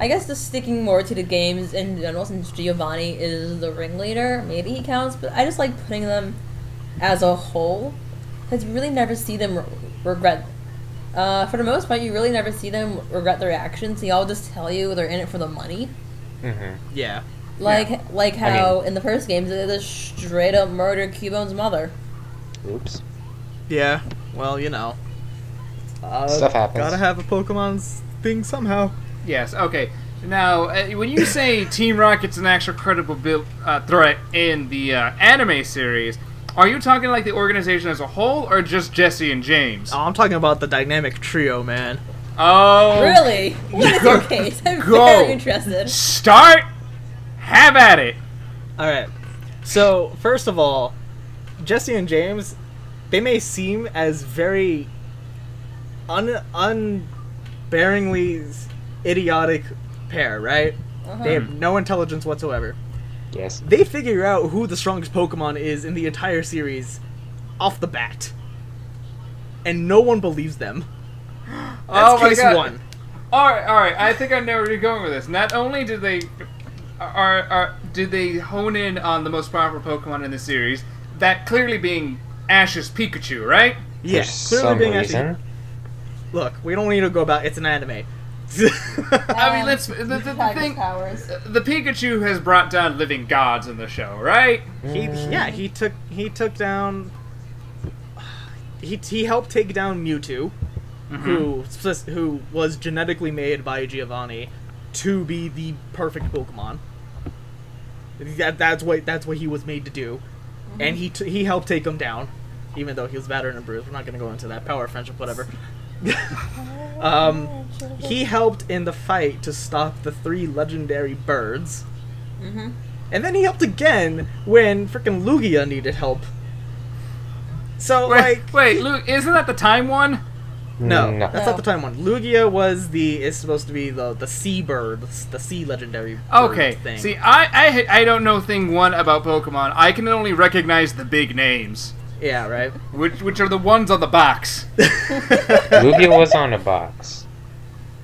I guess just sticking more to the games in general, since Giovanni is the ringleader, maybe he counts. But I just like putting them as a whole, because you really never see them re- regret. Uh, for the most part, you really never see them regret their actions. They all just tell you they're in it for the money. Mhm. yeah. Like, like I how in the first games they just straight up murdered Cubone's mother. Oops. Yeah. Well, you know. Uh, Stuff happens. Gotta have a Pokemon's thing somehow. Yes. Okay. Now, uh, when you say Team Rocket's an actual credible bil- uh, threat in the uh, anime series, are you talking like the organization as a whole, or just Jesse and James? Oh, I'm talking about the dynamic trio, man. Oh, Really? What is your case? I'm Go. very interested. Start. Have at it. All right. So first of all, Jesse and James, they may seem as very un unbearingly idiotic pair, right? Uh-huh. They have no intelligence whatsoever. Yes. They figure out who the strongest Pokemon is in the entire series off the bat, and no one believes them. That's oh my case God. one. All right, all right. I think I know where you're going with this. Not only did they are, are did they hone in on the most powerful Pokemon in the series, that clearly being Ash's Pikachu, right? Yeah, For clearly some being reason. actually. Look, we don't need to go about. It's an anime. I mean, let's the, the, the Tiger's thing. powers. The Pikachu has brought down living gods in the show, right? He yeah he took he took down he he helped take down Mewtwo, mm-hmm. who spec- who was genetically made by Giovanni to be the perfect Pokemon. That that's what that's what he was made to do, mm-hmm. and he t- he helped take him down, even though he was battered and bruised. We're not gonna go into that power friendship whatever. um, he helped in the fight to stop the three legendary birds. Mm-hmm. And then he helped again when frickin' Lugia needed help. So Wait, like wait, Luke, isn't that the time one? no, No. that's not the time one. Lugia was the is supposed to be the the sea bird, the sea legendary. bird Okay. thing. See, I, I I don't know thing one about Pokemon. I can only recognize the big names, yeah, right. which which are the ones on the box. Lugia was on a box.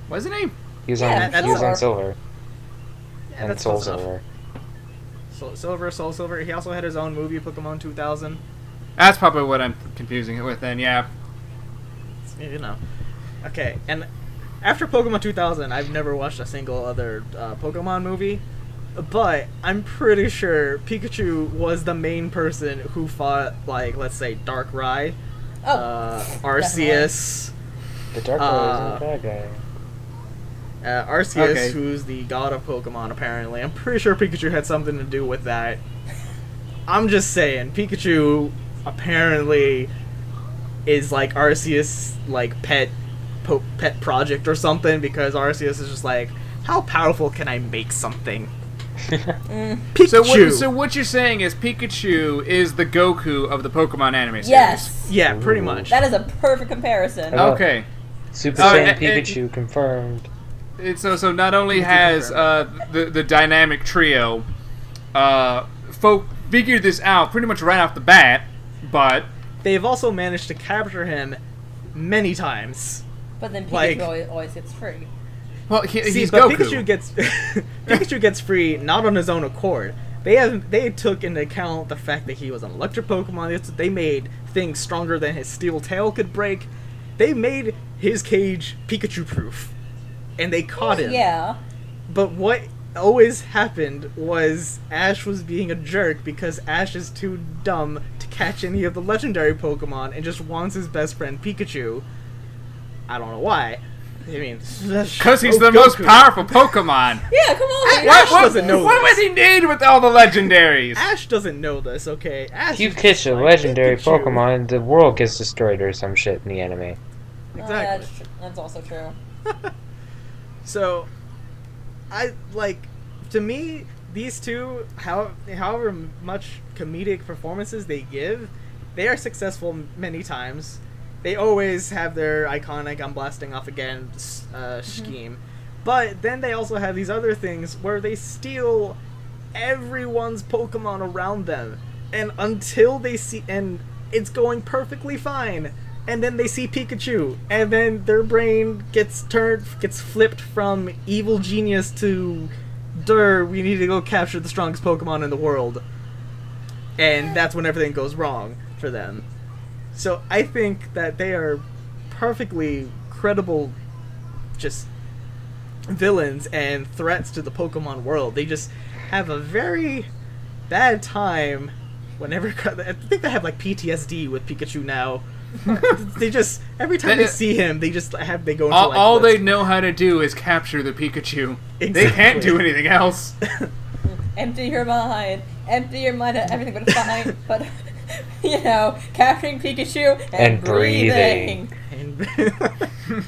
Wasn't he? He was Yeah, on. that's He was on silver Yeah, and that's Soul. Silver. Soul Silver, Soul Silver. He also had his own movie, Pokemon 2000. That's probably what I'm confusing it with. Then, yeah. You know. Okay, and after Pokemon 2000, I've never watched a single other uh, Pokemon movie, but I'm pretty sure Pikachu was the main person who fought, like, let's say, Darkrai, Oh, uh, Arceus, The Dark Uh, Boy is a bad guy. uh, Arceus, Okay. who's the god of Pokemon, apparently. I'm pretty sure Pikachu had something to do with that. I'm just saying, Pikachu apparently is like Arceus' like pet po- pet project or something because Arceus is just like, how powerful can I make something? Mm. Pikachu. So what, so what you're saying is Pikachu is the Goku of the Pokemon anime series. yes, yeah, pretty much. that is a perfect comparison. Oh. Okay. Super Saiyan and- and- Pikachu confirmed. It, so so not only has uh, the the dynamic trio, uh, folk figured this out pretty much right off the bat, but They've also managed to capture him many times. But then Pikachu Like- always, always gets free. Well he, See, he's but Goku. Pikachu gets Pikachu gets free not on his own accord. They have they took into account the fact that he was an electric Pokemon. They made things stronger than his steel tail could break. They made his cage Pikachu proof, and they caught him. Yeah. But what always happened was Ash was being a jerk because Ash is too dumb to catch any of the legendary Pokemon and just wants his best friend Pikachu. I don't know why. I mean, Because he's Oh, the most powerful Pokemon. Yeah, come on. Ash What, what, doesn't know this. what this. would he need with all the legendaries? Ash doesn't know this, okay? Ash If you is catch a like legendary Pikachu. Pokemon, the world gets destroyed or some shit in the anime. Oh, yeah, Exactly. that's, that's also true. So, I like to me these two, how however much comedic performances they give, they are successful many times. They always have their iconic "I'm blasting off again" uh, scheme, but then they also have these other things where they steal everyone's Pokemon around them, and until they see and it's going perfectly fine. And then they see Pikachu, and then their brain gets turned, gets flipped from evil genius to, "Dur, we need to go capture the strongest Pokemon in the world." And that's when everything goes wrong for them. So I think that they are perfectly credible, just villains and threats to the Pokemon world. They just have a very bad time whenever I think they have like PTSD with Pikachu now. they just every time they, They- see him, they just have they go into All, like all they know how to do is capture the Pikachu. They can't do anything else. Empty your mind. Empty your mind of everything but fine. but, you know, capturing Pikachu and, And breathing. breathing.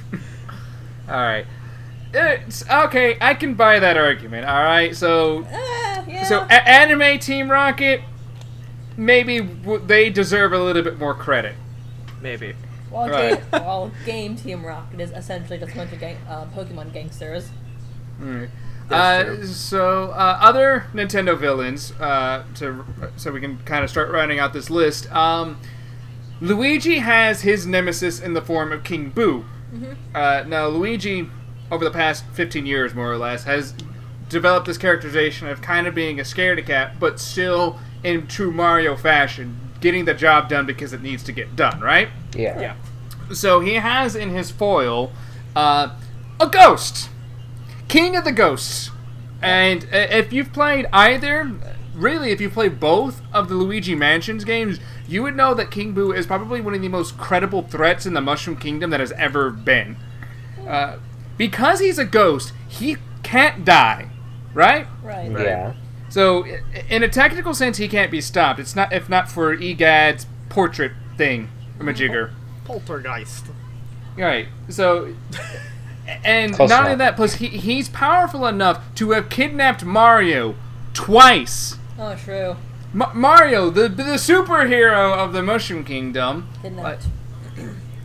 All right. It's, okay, I can buy that argument. All right, so Ah, yeah. so a- anime Team Rocket, maybe w- they deserve a little bit more credit. Maybe. while, Right. game, while Game Team Rocket is essentially just a bunch of gang, uh, Pokemon gangsters. Alright. That's Uh, so uh, other Nintendo villains, uh, to so we can kind of start rounding out this list. Um, Luigi has his nemesis in the form of King Boo. Uh, now Luigi, over the past 15 years more or less, has developed this characterization of kind of being a scaredy cat, but still in true Mario fashion, getting the job done because it needs to get done, right? Yeah. Yeah. So he has in his foil uh, a ghost, King of the Ghosts. And uh, if you've played either, really, if you've played both of the Luigi Mansions games, you would know that King Boo is probably one of the most credible threats in the Mushroom Kingdom that has ever been. Uh, because he's a ghost, he can't die, right? Right. Right. Yeah. So, in a technical sense, he can't be stopped. It's not if not for Egad's portrait thing, majigger. Poltergeist. Right. So, and Close not only that, plus he, he's powerful enough to have kidnapped Mario twice. Oh, true. Ma- Mario, the the superhero of the Mushroom Kingdom, Didn't uh,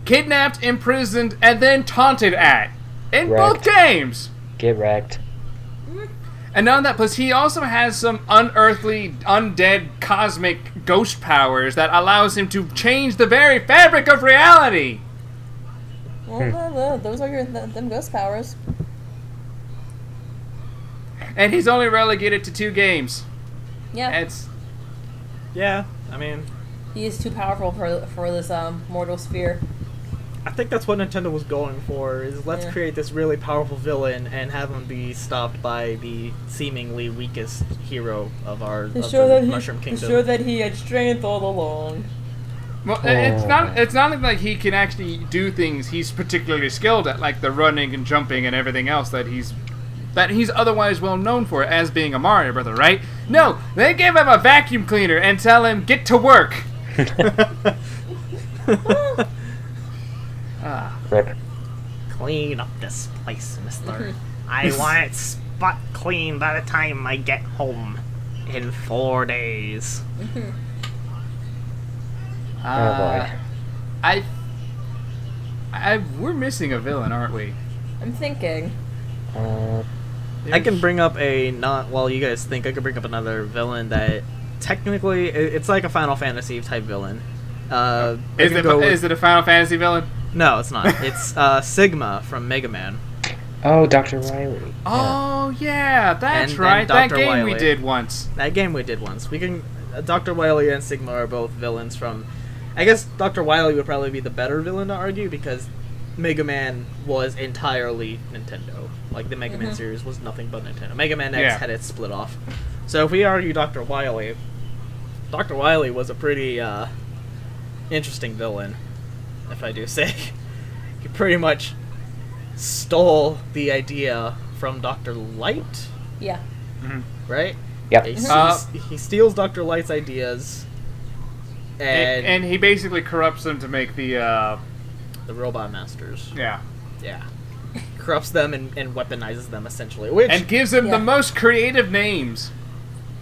kidnapped, imprisoned, and then taunted at in both games. Get wrecked. And none of that, plus he also has some unearthly, undead, cosmic ghost powers that allows him to change the very fabric of reality. Well, uh, uh, those are your th- them ghost powers. And he's only relegated to two games. Yeah. It's Yeah, I mean, he is too powerful for for this um mortal sphere. I think that's what Nintendo was going for. Is let's Yeah. create this really powerful villain and have him be stopped by the seemingly weakest hero of our of the Mushroom Kingdom. that he had strength all along. Well, it's Oh. not. It's not like he can actually do things he's particularly skilled at, like the running and jumping and everything else that he's that he's otherwise well known for as being a Mario brother, right? No, they give him a vacuum cleaner and tell him get to work. Ah, Rip. Clean up this place, mister. I want it spot clean by the time I get home. In four days. uh, boy. I, I, we're missing a villain, aren't we? I'm thinking. Uh, I can bring up a not. Well, you guys think I could bring up another villain that technically it's like a Final Fantasy type villain. Uh, Is can it, with- is it a Final Fantasy villain? No, it's not. It's uh, Sigma from Mega Man. oh, Dr. Wily. Yeah. Oh yeah, that's And- right. and that Dr. game we did once. That game we did once. We can. Uh, Dr. Wily and Sigma are both villains from. I guess Dr. Wily would probably be the better villain to argue because Mega Man was entirely Nintendo. Like the Mega Man Mhm. series was nothing but Nintendo. Mega Man X Yeah. had it split off. So if we argue Dr. Wily, Dr. Wily was a pretty uh, interesting villain, if I do say. he pretty much stole the idea from Doctor Light, Yeah. right? Yep. He, Uh, he steals Doctor Light's ideas, and, And, and he basically corrupts them to make the uh, the Robot Masters. yeah, Yeah. Corrupts them and, and weaponizes them essentially. Which and gives them Yeah. the most creative names.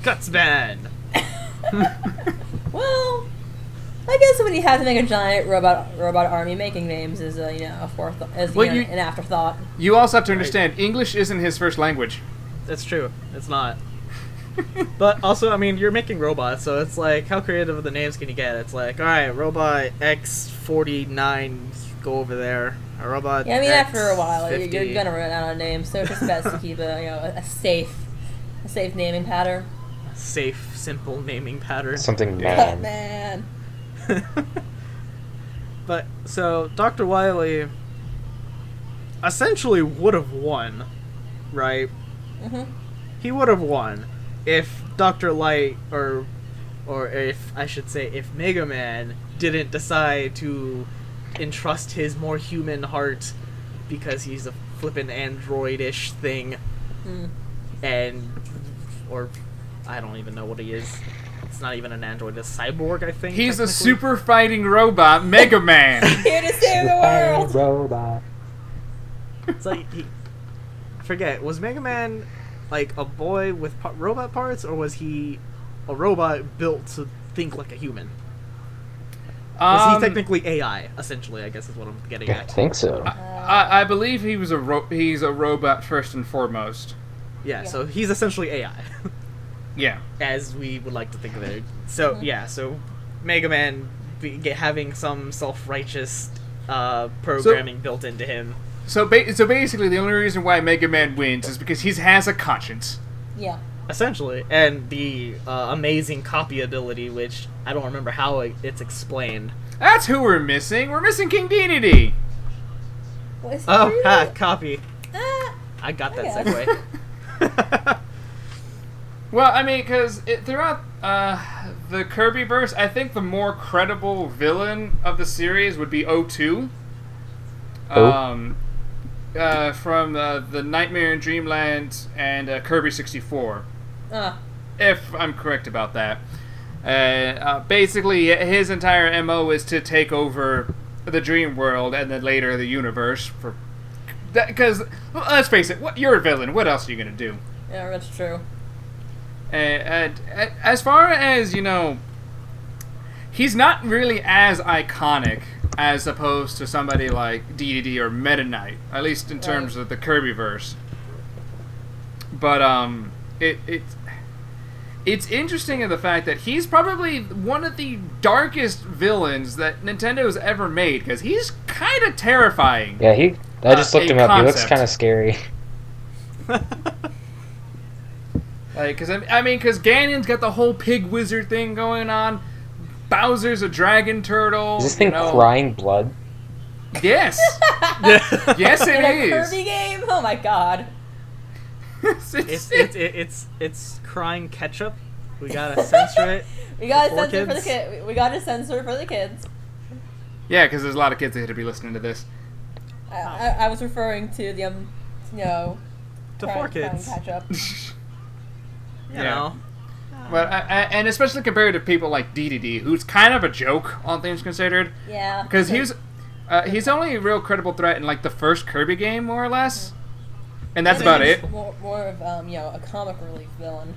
Gutsman. Well, I guess when you have to make a giant robot robot army, making names is a you know a fourth is you know, you- an afterthought. You also have to understand English isn't his first language. That's true. It's not. But also, I mean, you're making robots, so it's like, how creative of the names can you get? It's like, all right, robot X49, go over there. A robot. Yeah, I mean after a while you're, you're gonna run out of names, so it's just best to keep a you know a safe a safe naming pattern. safe, simple naming pattern. Something But man. man, but so Dr. Wily essentially would have won, right? Mm-hmm. He would have won if Dr. Light or or if I should say if Mega Man didn't decide to entrust his more human heart because he's a flippin' androidish thing Mm. and or I don't even know what he is. It's not even an android, a cyborg, I think. He's a super fighting robot, Mega Man. here to save the world. Robot. It's like he, I forget. Was Mega Man like a boy with pa- robot parts, or was he a robot built to think like a human? Was Um, he technically AI? Essentially, I guess is what I'm getting I at. I think so. I, I believe he was a ro- he's a robot first and foremost. Yeah, Yeah. so he's essentially AI, Yeah. as we would like to think of it. So Mhm. yeah, so Mega Man be, get, having some self-righteous uh, programming built into him. So ba- so basically, the only reason why Mega Man wins is because he has a conscience. Yeah. essentially, and the uh, amazing copy ability, which I don't remember how it's explained. That's who we're missing. We're missing King Dedede. Oh, he ha, copy. Ah, I got that I segue. Well, I mean, because throughout uh, the Kirby verse, I think the more credible villain of the series would be O2. Who? Um, uh, from uh, the Nightmare in Dreamland and uh, Kirby 64, ah, if I'm correct about that. Uh, uh, basically, his entire MO is to take over the dream world and then later the universe. For Because, let's face it, what, you're a villain. What else are you going to do? yeah, that's true. And, and as far as you know, he's not really as iconic as opposed to somebody like DDD or Meta Knight, at least in terms Right. of the Kirbyverse. But um, it it it's interesting in the fact that he's probably one of the darkest villains that Nintendo's ever made because he's kind of terrifying. Yeah, he. I just Uh, looked a him up. He looks kind of scary. Like, cause I I mean, cause Ganon's got the whole pig wizard thing going on. Bowser's a dragon turtle. Is this thing you know. crying blood? Yes, yes, In a it is. Kirby game? Oh my god. It's- it's, it's, it's, it's crying ketchup. We gotta censor it. We gotta For censor for the kids? kid. We gotta censor for the kids. yeah, because there's a lot of kids that to be listening to this. I, I, I was referring to the um, you know, To crying- four kids. Ketchup. You Yeah. know. But I, I, and especially compared to people like DDD, who's kind of a joke, all things considered, Yeah. because he's uh, he's only a real credible threat in like the first Kirby game, more or less, and that's I about think it. More, more of um, you know, a comic relief villain.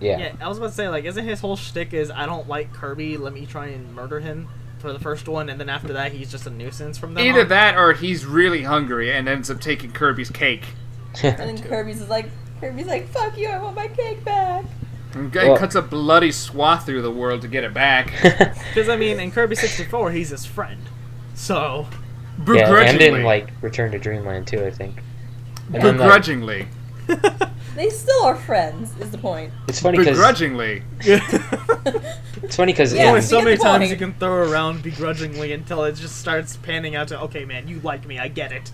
Yeah. Yeah, I was about to say, like, isn't his whole shtick is I don't like Kirby, let me try and murder him for the first one, and then after that he's just a nuisance from them Either on? that or he's really hungry and ends up taking Kirby's cake. And then Kirby's is like, Kirby's like, "Fuck you! I want my cake back." And guy Well- cuts a bloody swath through the world to get it back. Because I mean, in Kirby 64, he's his friend. So yeah, and in like Return to Dreamland too, I think. And then, like, Begrudgingly. They still are friends. Is the point? it's funny because Begrudgingly. it's funny because Yeah, so many times point. you can throw around begrudgingly until it just starts panning out to okay, man, you like me, I get it.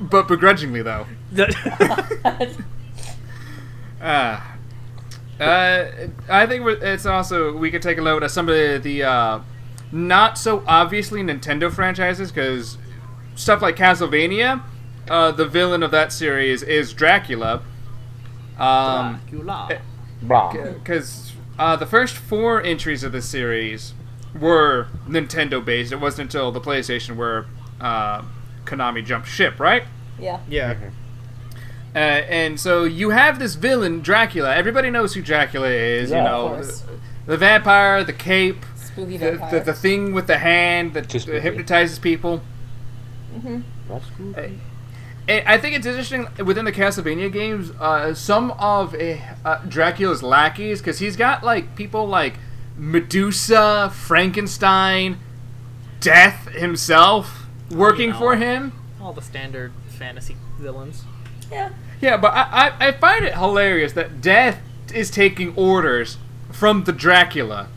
But begrudgingly, though. Uh, uh, I think it's also we could take a look at some of the, the uh, not so obviously Nintendo franchises because stuff like Castlevania, uh, the villain of that series is Dracula. Um, Dracula. Because uh, the first four entries of the series were Nintendo based. It wasn't until the PlayStation where uh, Konami jumped ship, right? Yeah. Yeah. Uh, and so you have this villain, Dracula. Everybody knows who Dracula is. Yeah, you know, course. the, the vampire, the cape, Spooky the, vampire. the, the thing with the hand that Too hypnotizes people. That's cool. And I think it's interesting within the Castlevania games. Uh, some of uh, uh, Dracula's lackeys, because he's got like people like Medusa, Frankenstein, Death himself working know. for him. All the standard fantasy villains. Yeah. Yeah, but I, I, I find it hilarious that Death is taking orders from the Dracula.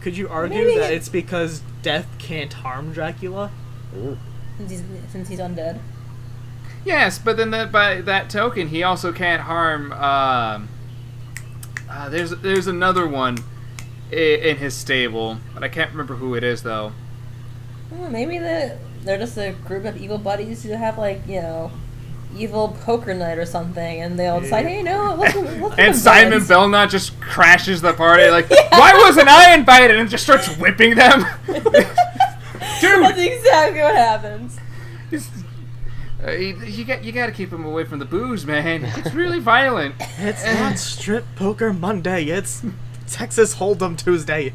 Could you argue Maybe- that it's because death can't harm Dracula? Ooh. Since he's, since he's undead. Yes, but then that, by that token, he also can't harm. Um, uh, there's there's another one i- in his stable, but I can't remember who it is though. Oh, maybe the, they're just a group of evil buddies who have, like, you know, evil poker night or something, and they'll decide, hey, no, let's, let's And Simon villains." Belmont just crashes the party like, why wasn't I invited? And just starts whipping them. That's exactly what happens. uh, you, you got you got to keep him away from the booze, man. It's really violent. It's not Strip Poker Monday. It's Texas Hold'em Tuesday.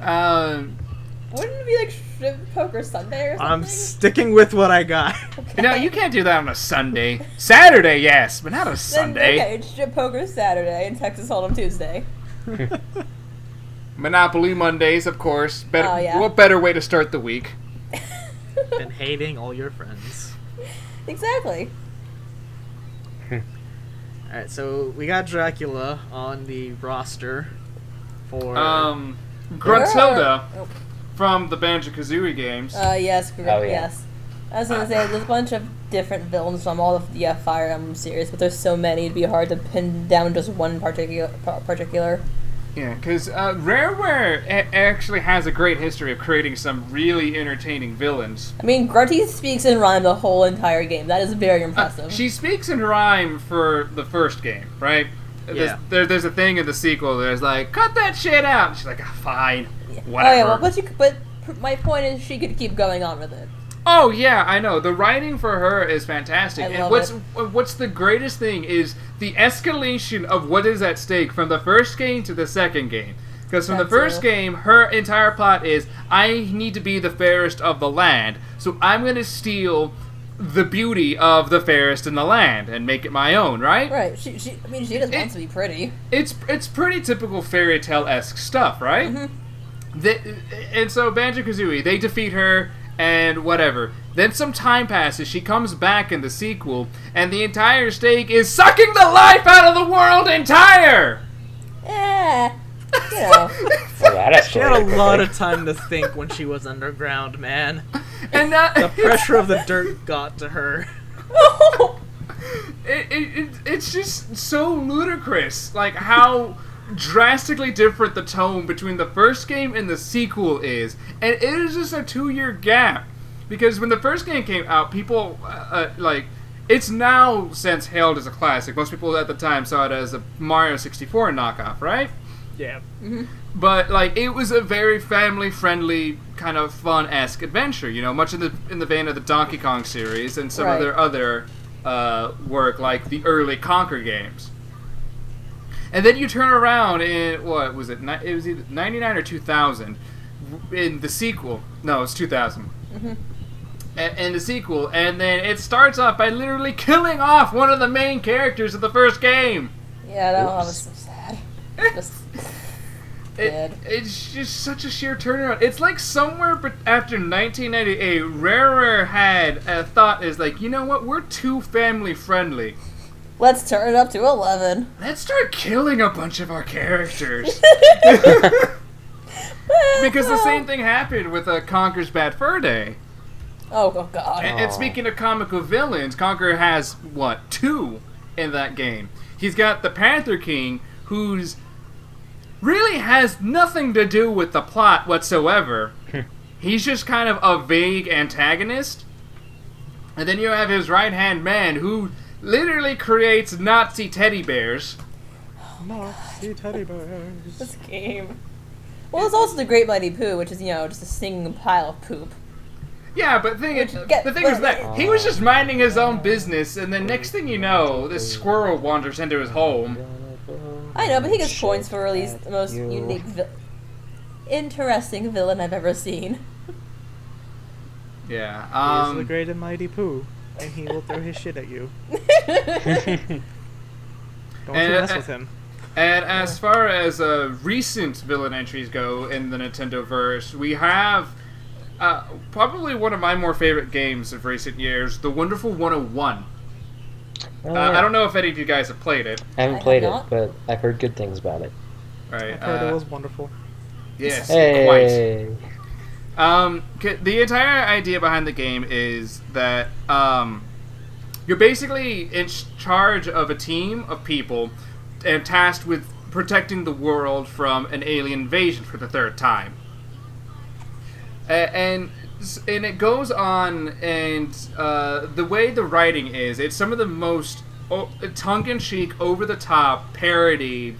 Um, Wouldn't it be like strip poker Sunday or something? I'm sticking with what I got. no, you can't do that on a Sunday. Saturday, yes, but not a Then, Sunday. Okay, it's strip poker Saturday and Texas Hold'em Tuesday. Monopoly Mondays, of course. Better, Oh, yeah. What better way to start the week? Been hating all your friends. Exactly. Alright, so we got Dracula on the roster for. Um, Gruntilda Oh, from the Banjo Kazooie games. Uh, yes, gr- Oh, yeah. yes. I was gonna say there's a bunch of different villains from all of the uh, Fire Emblem series, but there's so many it'd be hard to pin down just one particular particular. Yeah, because uh, Rareware a- actually has a great history of creating some really entertaining villains. I mean, Grunty speaks in rhyme the whole entire game. That is very Uh, impressive. she speaks in rhyme for the first game, right? There's, Yeah. there, there's a thing in the sequel. There's like, cut that shit out. And she's like, ah, fine, Yeah. Whatever. Oh yeah, well, but you, but my point is she could keep going on with it. Oh yeah, I know. The writing for her is fantastic. I and love what's it. what's the greatest thing is the escalation of what is at stake from the first game to the second game. Because from the first game, her entire plot is I need to be the fairest of the land, so I'm going to steal the beauty of the fairest in the land and make it my own, right? Right. She, she I mean, she just It- wants to be pretty. It's it's pretty typical fairy tale esque stuff, right? Mm-hmm. The- and so Banjo Kazooie, they defeat her and whatever. Then some time passes. She comes back in the sequel, and the entire stake is sucking the life out of the world entire. Eh. You know. Well, She had a lot of time to think when she was underground, man. And that, The pressure of the dirt got to her. it, it, it, it's just so ludicrous like how drastically different the tone between the first game and the sequel is. And it is just a two year gap. Because when the first game came out people uh, uh, like it's now since hailed as a classic. Most people at the time saw it as a mario 64 knockoff right? Yeah. but like it was a very family friendly kind of fun esque adventure you know much in the in the vein of the donkey kong series and some Right. of their other uh, work like the early Conker games and then you turn around in what was it ni- it was either 99 or 2000 in the sequel no it's 2000 mm-hmm. A- in the sequel and then it starts off by literally killing off one of the main characters of the first game Yeah, that Oops. was so sad. Just It, it's just such a sheer turnaround. It's like somewhere but after 1998, Rare had a thought is like, you know what? We're too family friendly. Let's turn it up to eleven. Let's start killing a bunch of our characters. because the same thing happened with uh, Conker's Bad Fur Day. Oh, oh God. And, and Aw. speaking of comical villains, Conker has what two in that game. He's got the Panther King, who's really has nothing to do with the plot whatsoever. he's just kind of a vague antagonist. And then you have his right hand man who literally creates Nazi teddy bears. Nazi teddy bears. This game. Well, it's also the Great Mighty Pooh, which is you know just a singing pile of poop. Yeah, but thing is, Get- the thing is that he was just minding his own business, and then next thing you know, this squirrel wanders into his home. I know, but he gets points for at least the most you. unique, vi- interesting villain I've ever seen. Yeah. he is the Um, great and mighty Pooh, and he will throw his shit at you. Don't And, you mess uh, with him. and as far as uh, recent villain entries go in the Nintendo verse, we have uh, probably one of my more favorite games of recent years, The Wonderful 101. Oh, Uh, yeah. I don't know if any of you guys have played it. I haven't I have played it, but I've heard good things about it. Right. I heard it uh, was wonderful. yes, quite. Um, the entire idea behind the game is that um, you're basically in charge of a team of people and tasked with protecting the world from an alien invasion for the third time. And and it goes on, and uh, the way the writing is, it's some of the most tongue-in-cheek, over-the-top parody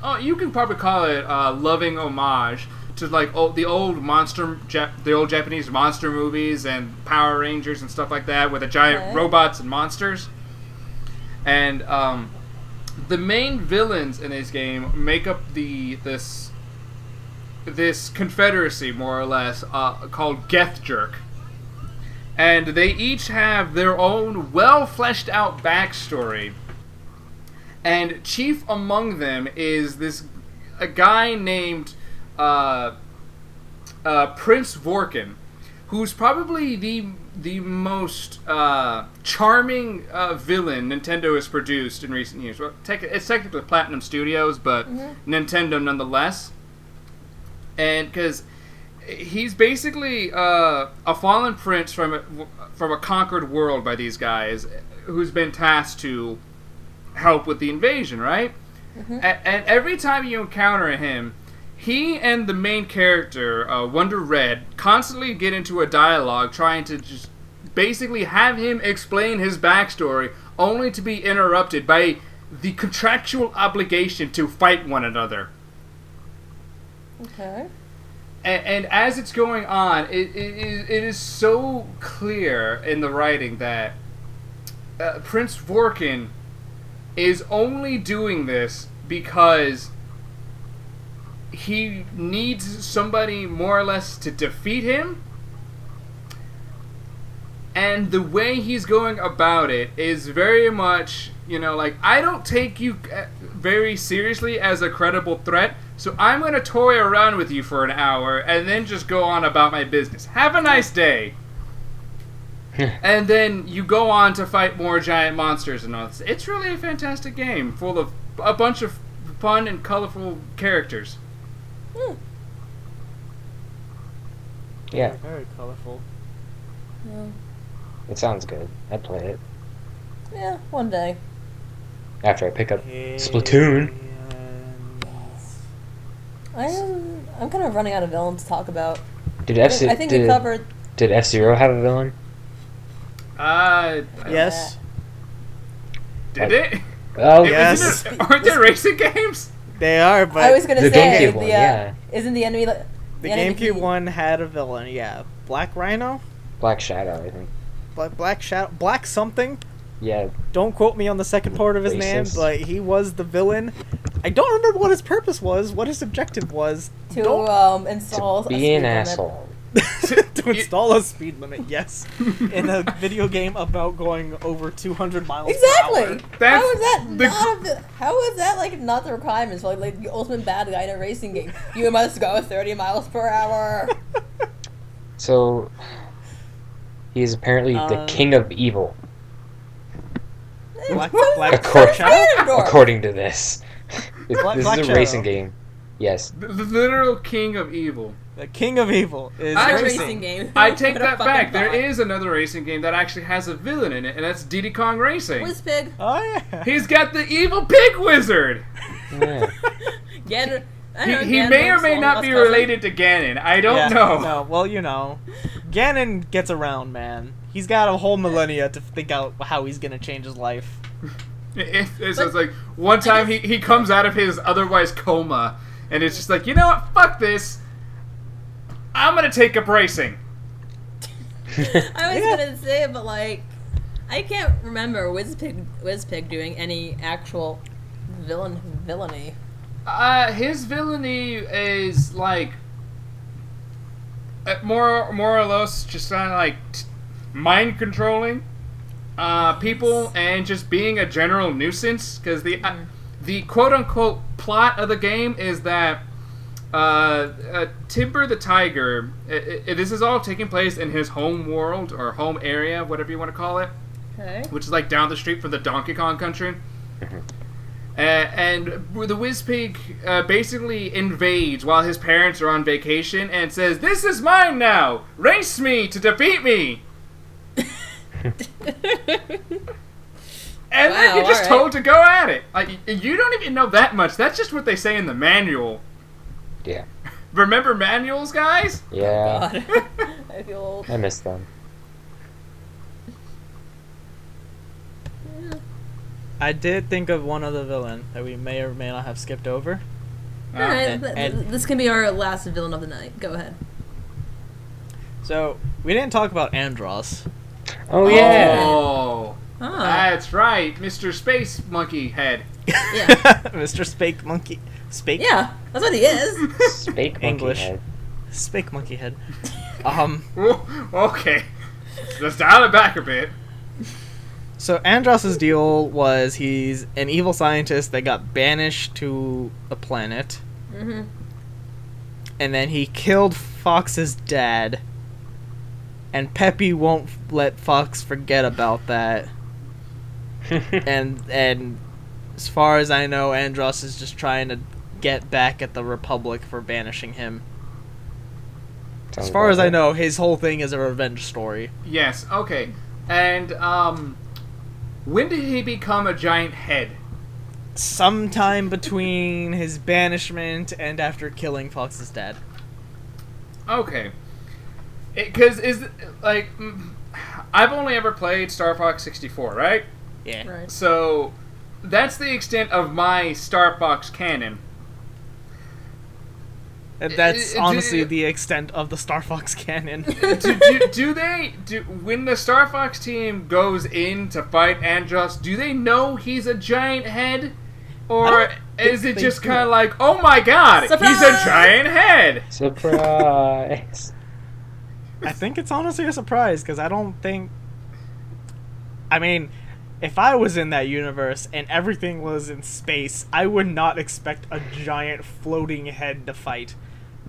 Oh, you can probably call it uh, loving homage to like old, the old monster, Jap- the old Japanese monster movies and Power Rangers and stuff like that, with the giant Okay. robots and monsters. And um, the main villains in this game make up the this this confederacy more or less uh, called Geathjerk. And they each have their own well fleshed out backstory and chief among them is this a guy named uh, uh, Prince Vorkken, who's probably the the most uh, charming uh, villain Nintendo has produced in recent years. Well, tech it's technically Platinum Studios, but Nintendo nonetheless. And because he's basically uh, a fallen prince from a, from a conquered world by these guys, who's been tasked to help with the invasion, right? A- and every time you encounter him, he and the main character, uh, Wonder Red, constantly get into a dialogue trying to just basically have him explain his backstory, only to be interrupted by the contractual obligation to fight one another. Okay. And, and as it's going on, it, it, is- it is so clear in the writing that uh, Prince Vorkken is only doing this because he needs somebody more or less to defeat him. And the way he's going about it is very much, you know, like, I don't take you uh, very seriously as a credible threat, so I'm going to toy around with you for an hour and then just go on about my business. Have a nice day. and then you go on to fight more giant monsters and all this. It's really a fantastic game full of a bunch of fun and colorful characters. Hmm. Yeah, Very colorful. Yeah. it sounds good. I'd play it yeah, one day. after I pick up Splatoon. I am. I'm kind of running out of villains to talk about. Did I F think, I think we did, covered. did F Zero have a villain? Uh, Yes. did it? Oh Yes. It- aren't there racing games? They are, but I was gonna The say GameCube the one, uh, yeah. isn't the enemy li- the enemy- GameCube one had a villain. Yeah, Black Rhino, Black Shadow, I think. Black Black Shadow, Black something. Yeah, Don't quote me on the second part of his name, but he was the villain. I don't remember what his purpose was, what his objective was. to Don't- um install to a be an speed limit. asshole. to install a speed limit, yes, in a video game about going over 200 miles. Per Exactly. hour. That's how is that the not? A, how is that like not the requirements for like, like the ultimate bad guy in a racing game? You must go 30 miles per hour. So he is apparently the Uh, king of evil, Black, Black, Of course. Shadow? Ganondorf. according to this. This, Black- this Black is a Shadow. racing game. Yes. The, the literal king of evil. The king of evil is I- racing. racing game. I take that back. There thought. is another racing game that actually has a villain in it, and that's Diddy Kong Racing. Whiz Pig. Oh yeah. He's got the evil pig wizard. Yeah. Gan- He, know he may or may not be cousin. related to Ganon. I don't Yeah, know. No, well, you know, Ganon gets around, man. He's got a whole millennia to think out how he's gonna change his life. It, it's But- just like one time he, he comes out of his otherwise coma, and it's just like, you know what? Fuck this. I'm gonna take up racing. I was Yeah. gonna say, but like, I can't remember Wizpig, Wizpig doing any actual villain villainy. Uh, his villainy is like uh, more more or less just kind of like t- mind controlling uh, people and just being a general nuisance because the uh, the quote unquote plot of the game is that uh, uh, Timber the Tiger. i i this is all taking place in his home world or home area, whatever you want to call it Okay. which is like down the street from the Donkey Kong country. Uh, and the Wizpig uh, basically invades while his parents are on vacation and says, "This is mine now. Race me to defeat me." And then you're just alright. told to go at it. Like you don't even know that much. That's just what they say in the manual. Yeah. Remember manuals, guys? Yeah. God, I feel old. I miss them. I did think of one other villain that we may or may not have skipped over. Uh, All right, and- and- this can be our last villain of the night. Go ahead. So we didn't talk about Andross. Oh yeah. Oh, Oh, that's right, Mr. Space Monkey Head. yeah, Mr. Spake Monkey. Spake? yeah, that's what he is. Spake monkey English. head. Spake Monkey Head. Um, okay, let's dial it back a bit. so Andross's deal was he's an evil scientist that got banished to a planet, hmm and then he killed Fox's dad. And Peppy won't let Fox forget about that. and and as far as I know, Andross is just trying to get back at the Republic for banishing him. As far as like I know, his whole thing is a revenge story. Yes, okay. And um when did he become a giant head? Sometime between his banishment and after killing Fox's dad. Okay. Cuz is like mm, I've only ever played Star Fox 64, right? Yeah. Right. So that's the extent of my Star Fox canon. And that's honestly do- the extent of the Star Fox canon. do, do, do they do when the Star Fox team goes in to fight Andross? Do they know he's a giant head, or is it just kind of like, oh my god, he's a giant head? Surprise. I think it's honestly a surprise because I don't think. I mean, if I was in that universe and everything was in space, I would not expect a giant floating head to fight.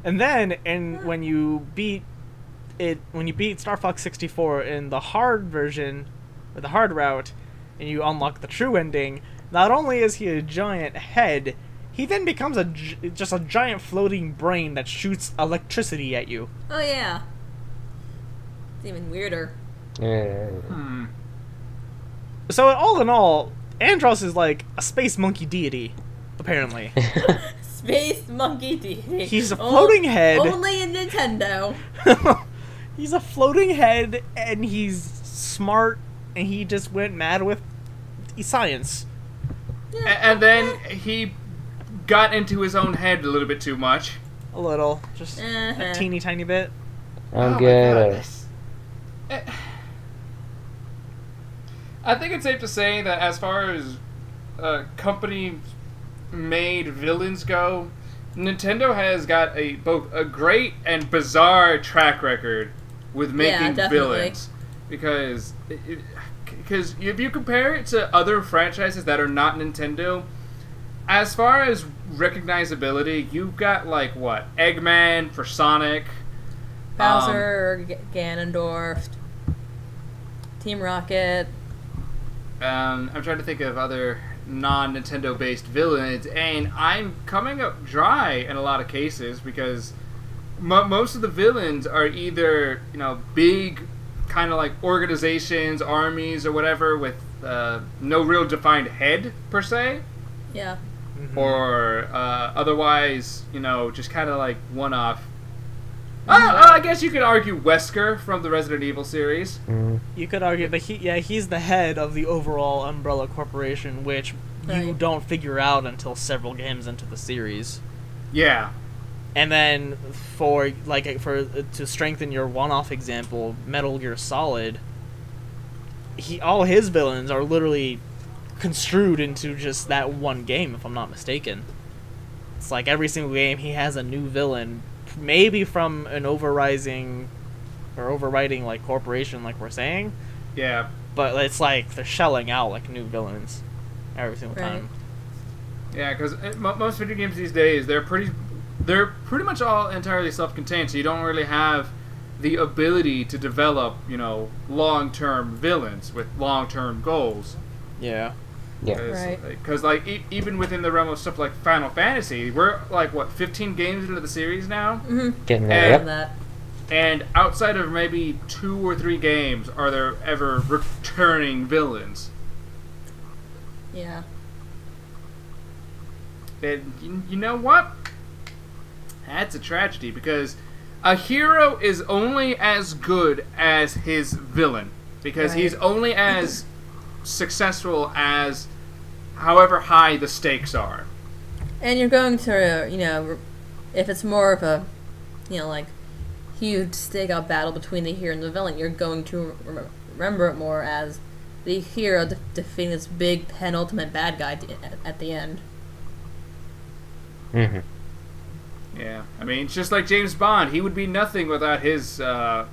And then, and when you beat it, when you beat Star Fox 64 in the hard version, or the hard route, and you unlock the true ending, not only is he a giant head, he then becomes a just a giant floating brain that shoots electricity at you. Oh yeah. It's even weirder. Yeah. Hmm. So all in all, Andross is like a space monkey deity, apparently. Space monkey deity. He's a O- floating head. Only in Nintendo. he's a floating head, and he's smart, and he just went mad with science. A- and then he got into his own head a little bit too much. A little, just Uh-huh. a teeny tiny bit. I'm Oh good. God, this- Eh. I think it's safe to say that as far as uh, company-made villains go, Nintendo has got a both a great and bizarre track record with making definitely. villains because because if you compare it to other franchises that are not Nintendo, as far as recognizability, you've got like what Eggman for Sonic. Bowser, G- Ganondorf, Team Rocket. Um, I'm trying to think of other non-Nintendo based villains, and I'm coming up dry in a lot of cases because mo- most of the villains are either you know big, kind of like organizations, armies, or whatever with uh, no real defined head per se. Yeah. Mhm. or uh, otherwise, you know, just kind of like one off. Uh, I guess you could argue Wesker from the Resident Evil series. Mm. You could argue, but he, yeah, he's the head of the overall Umbrella Corporation, which you don't figure out until several games into the series. Yeah, And then for like for to strengthen your one-off example, Metal Gear Solid, he all his villains are literally construed into just that one game, if I'm not mistaken. It's like every single game he has a new villain, maybe from an overrising or overriding like corporation, like we're saying, yeah. but it's like they're shelling out like new villains every single Right. time. Yeah, because eh, most video games these days they're pretty, they're pretty much all entirely self-contained. So you don't really have the ability to develop, you know, long-term villains with long-term goals. Yeah. Yeah. Right. Because like e- even within the realm of stuff like Final Fantasy, we're like what 15 games into the series now, Mm-hmm. Getting there. And- Yep. And outside of maybe two or three games, are there ever returning villains? Yeah. And you, you know what? That's a tragedy because a hero is only as good as his villain because Right. he's only as successful as however high the stakes are. And you're going to, you know, if it's more of a, you know, like huge stake out battle between the hero and the villain, you're going to remember it more as the hero de- defeating this big penultimate bad guy d- at, at the end. hmm Yeah, I mean, it's just like James Bond, he would be nothing without his uh,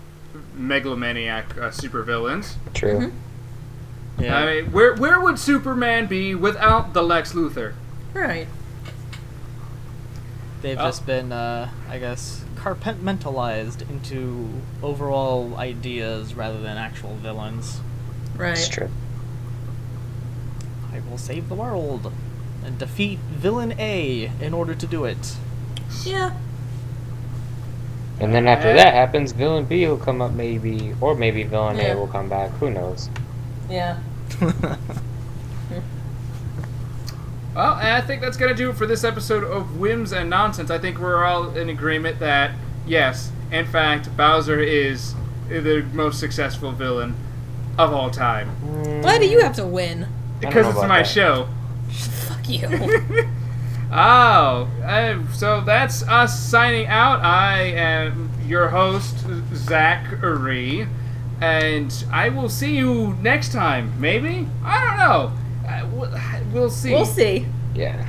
megalomaniac uh, supervillains. True. Yeah. I mean, where where would Superman be without the Lex Luthor? Right. They've Oh. just been, uh, I guess, carpentmentalized into overall ideas rather than actual villains. Right. It's true. I will save the world and defeat villain A in order to do it. Yeah. And then after that happens, villain B will come up maybe, or maybe villain Yeah. A will come back. Who knows? Yeah. Well, I think that's going to do it for this episode of Whims and Nonsense. I think we're all in agreement that, yes, in fact, Bowser is the most successful villain of all time. Why do you have to win? Because it's my that. show. Fuck you. Oh, uh, so that's us signing out. I am your host, Zachary, and I will see you next time. Maybe I don't know. Uh, we'll- we'll see. we'll see. Yeah.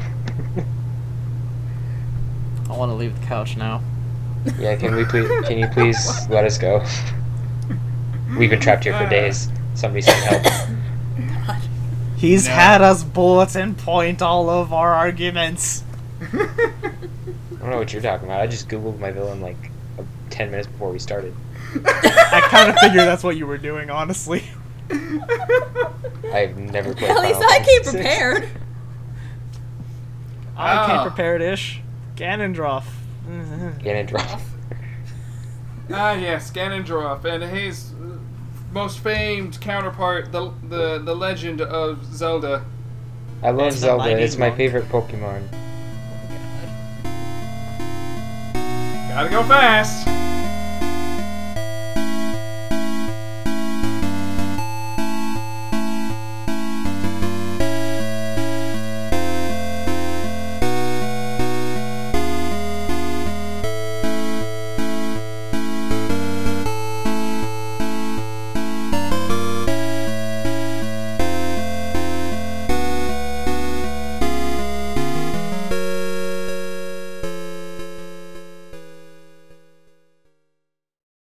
I want to leave the couch now. Yeah. Can we please? Can you please let us go? We've been trapped here for days. Somebody send help. He's No. had us bulletin point all of our arguments. I don't know what you're talking about. I just googled my villain like uh, ten minutes before we started. I kind of figured that's what you were doing, honestly. I've never played. At least Final I came Fantasy VI. prepared. I Oh. came prepared-ish. Ganondorf. Ganondorf. Ah, yes, Ganondorf and his uh, most famed counterpart, the the the Legend of Zelda. I love It's the Zelda. lightning It's my monk. favorite Pokemon. Gotta go fast.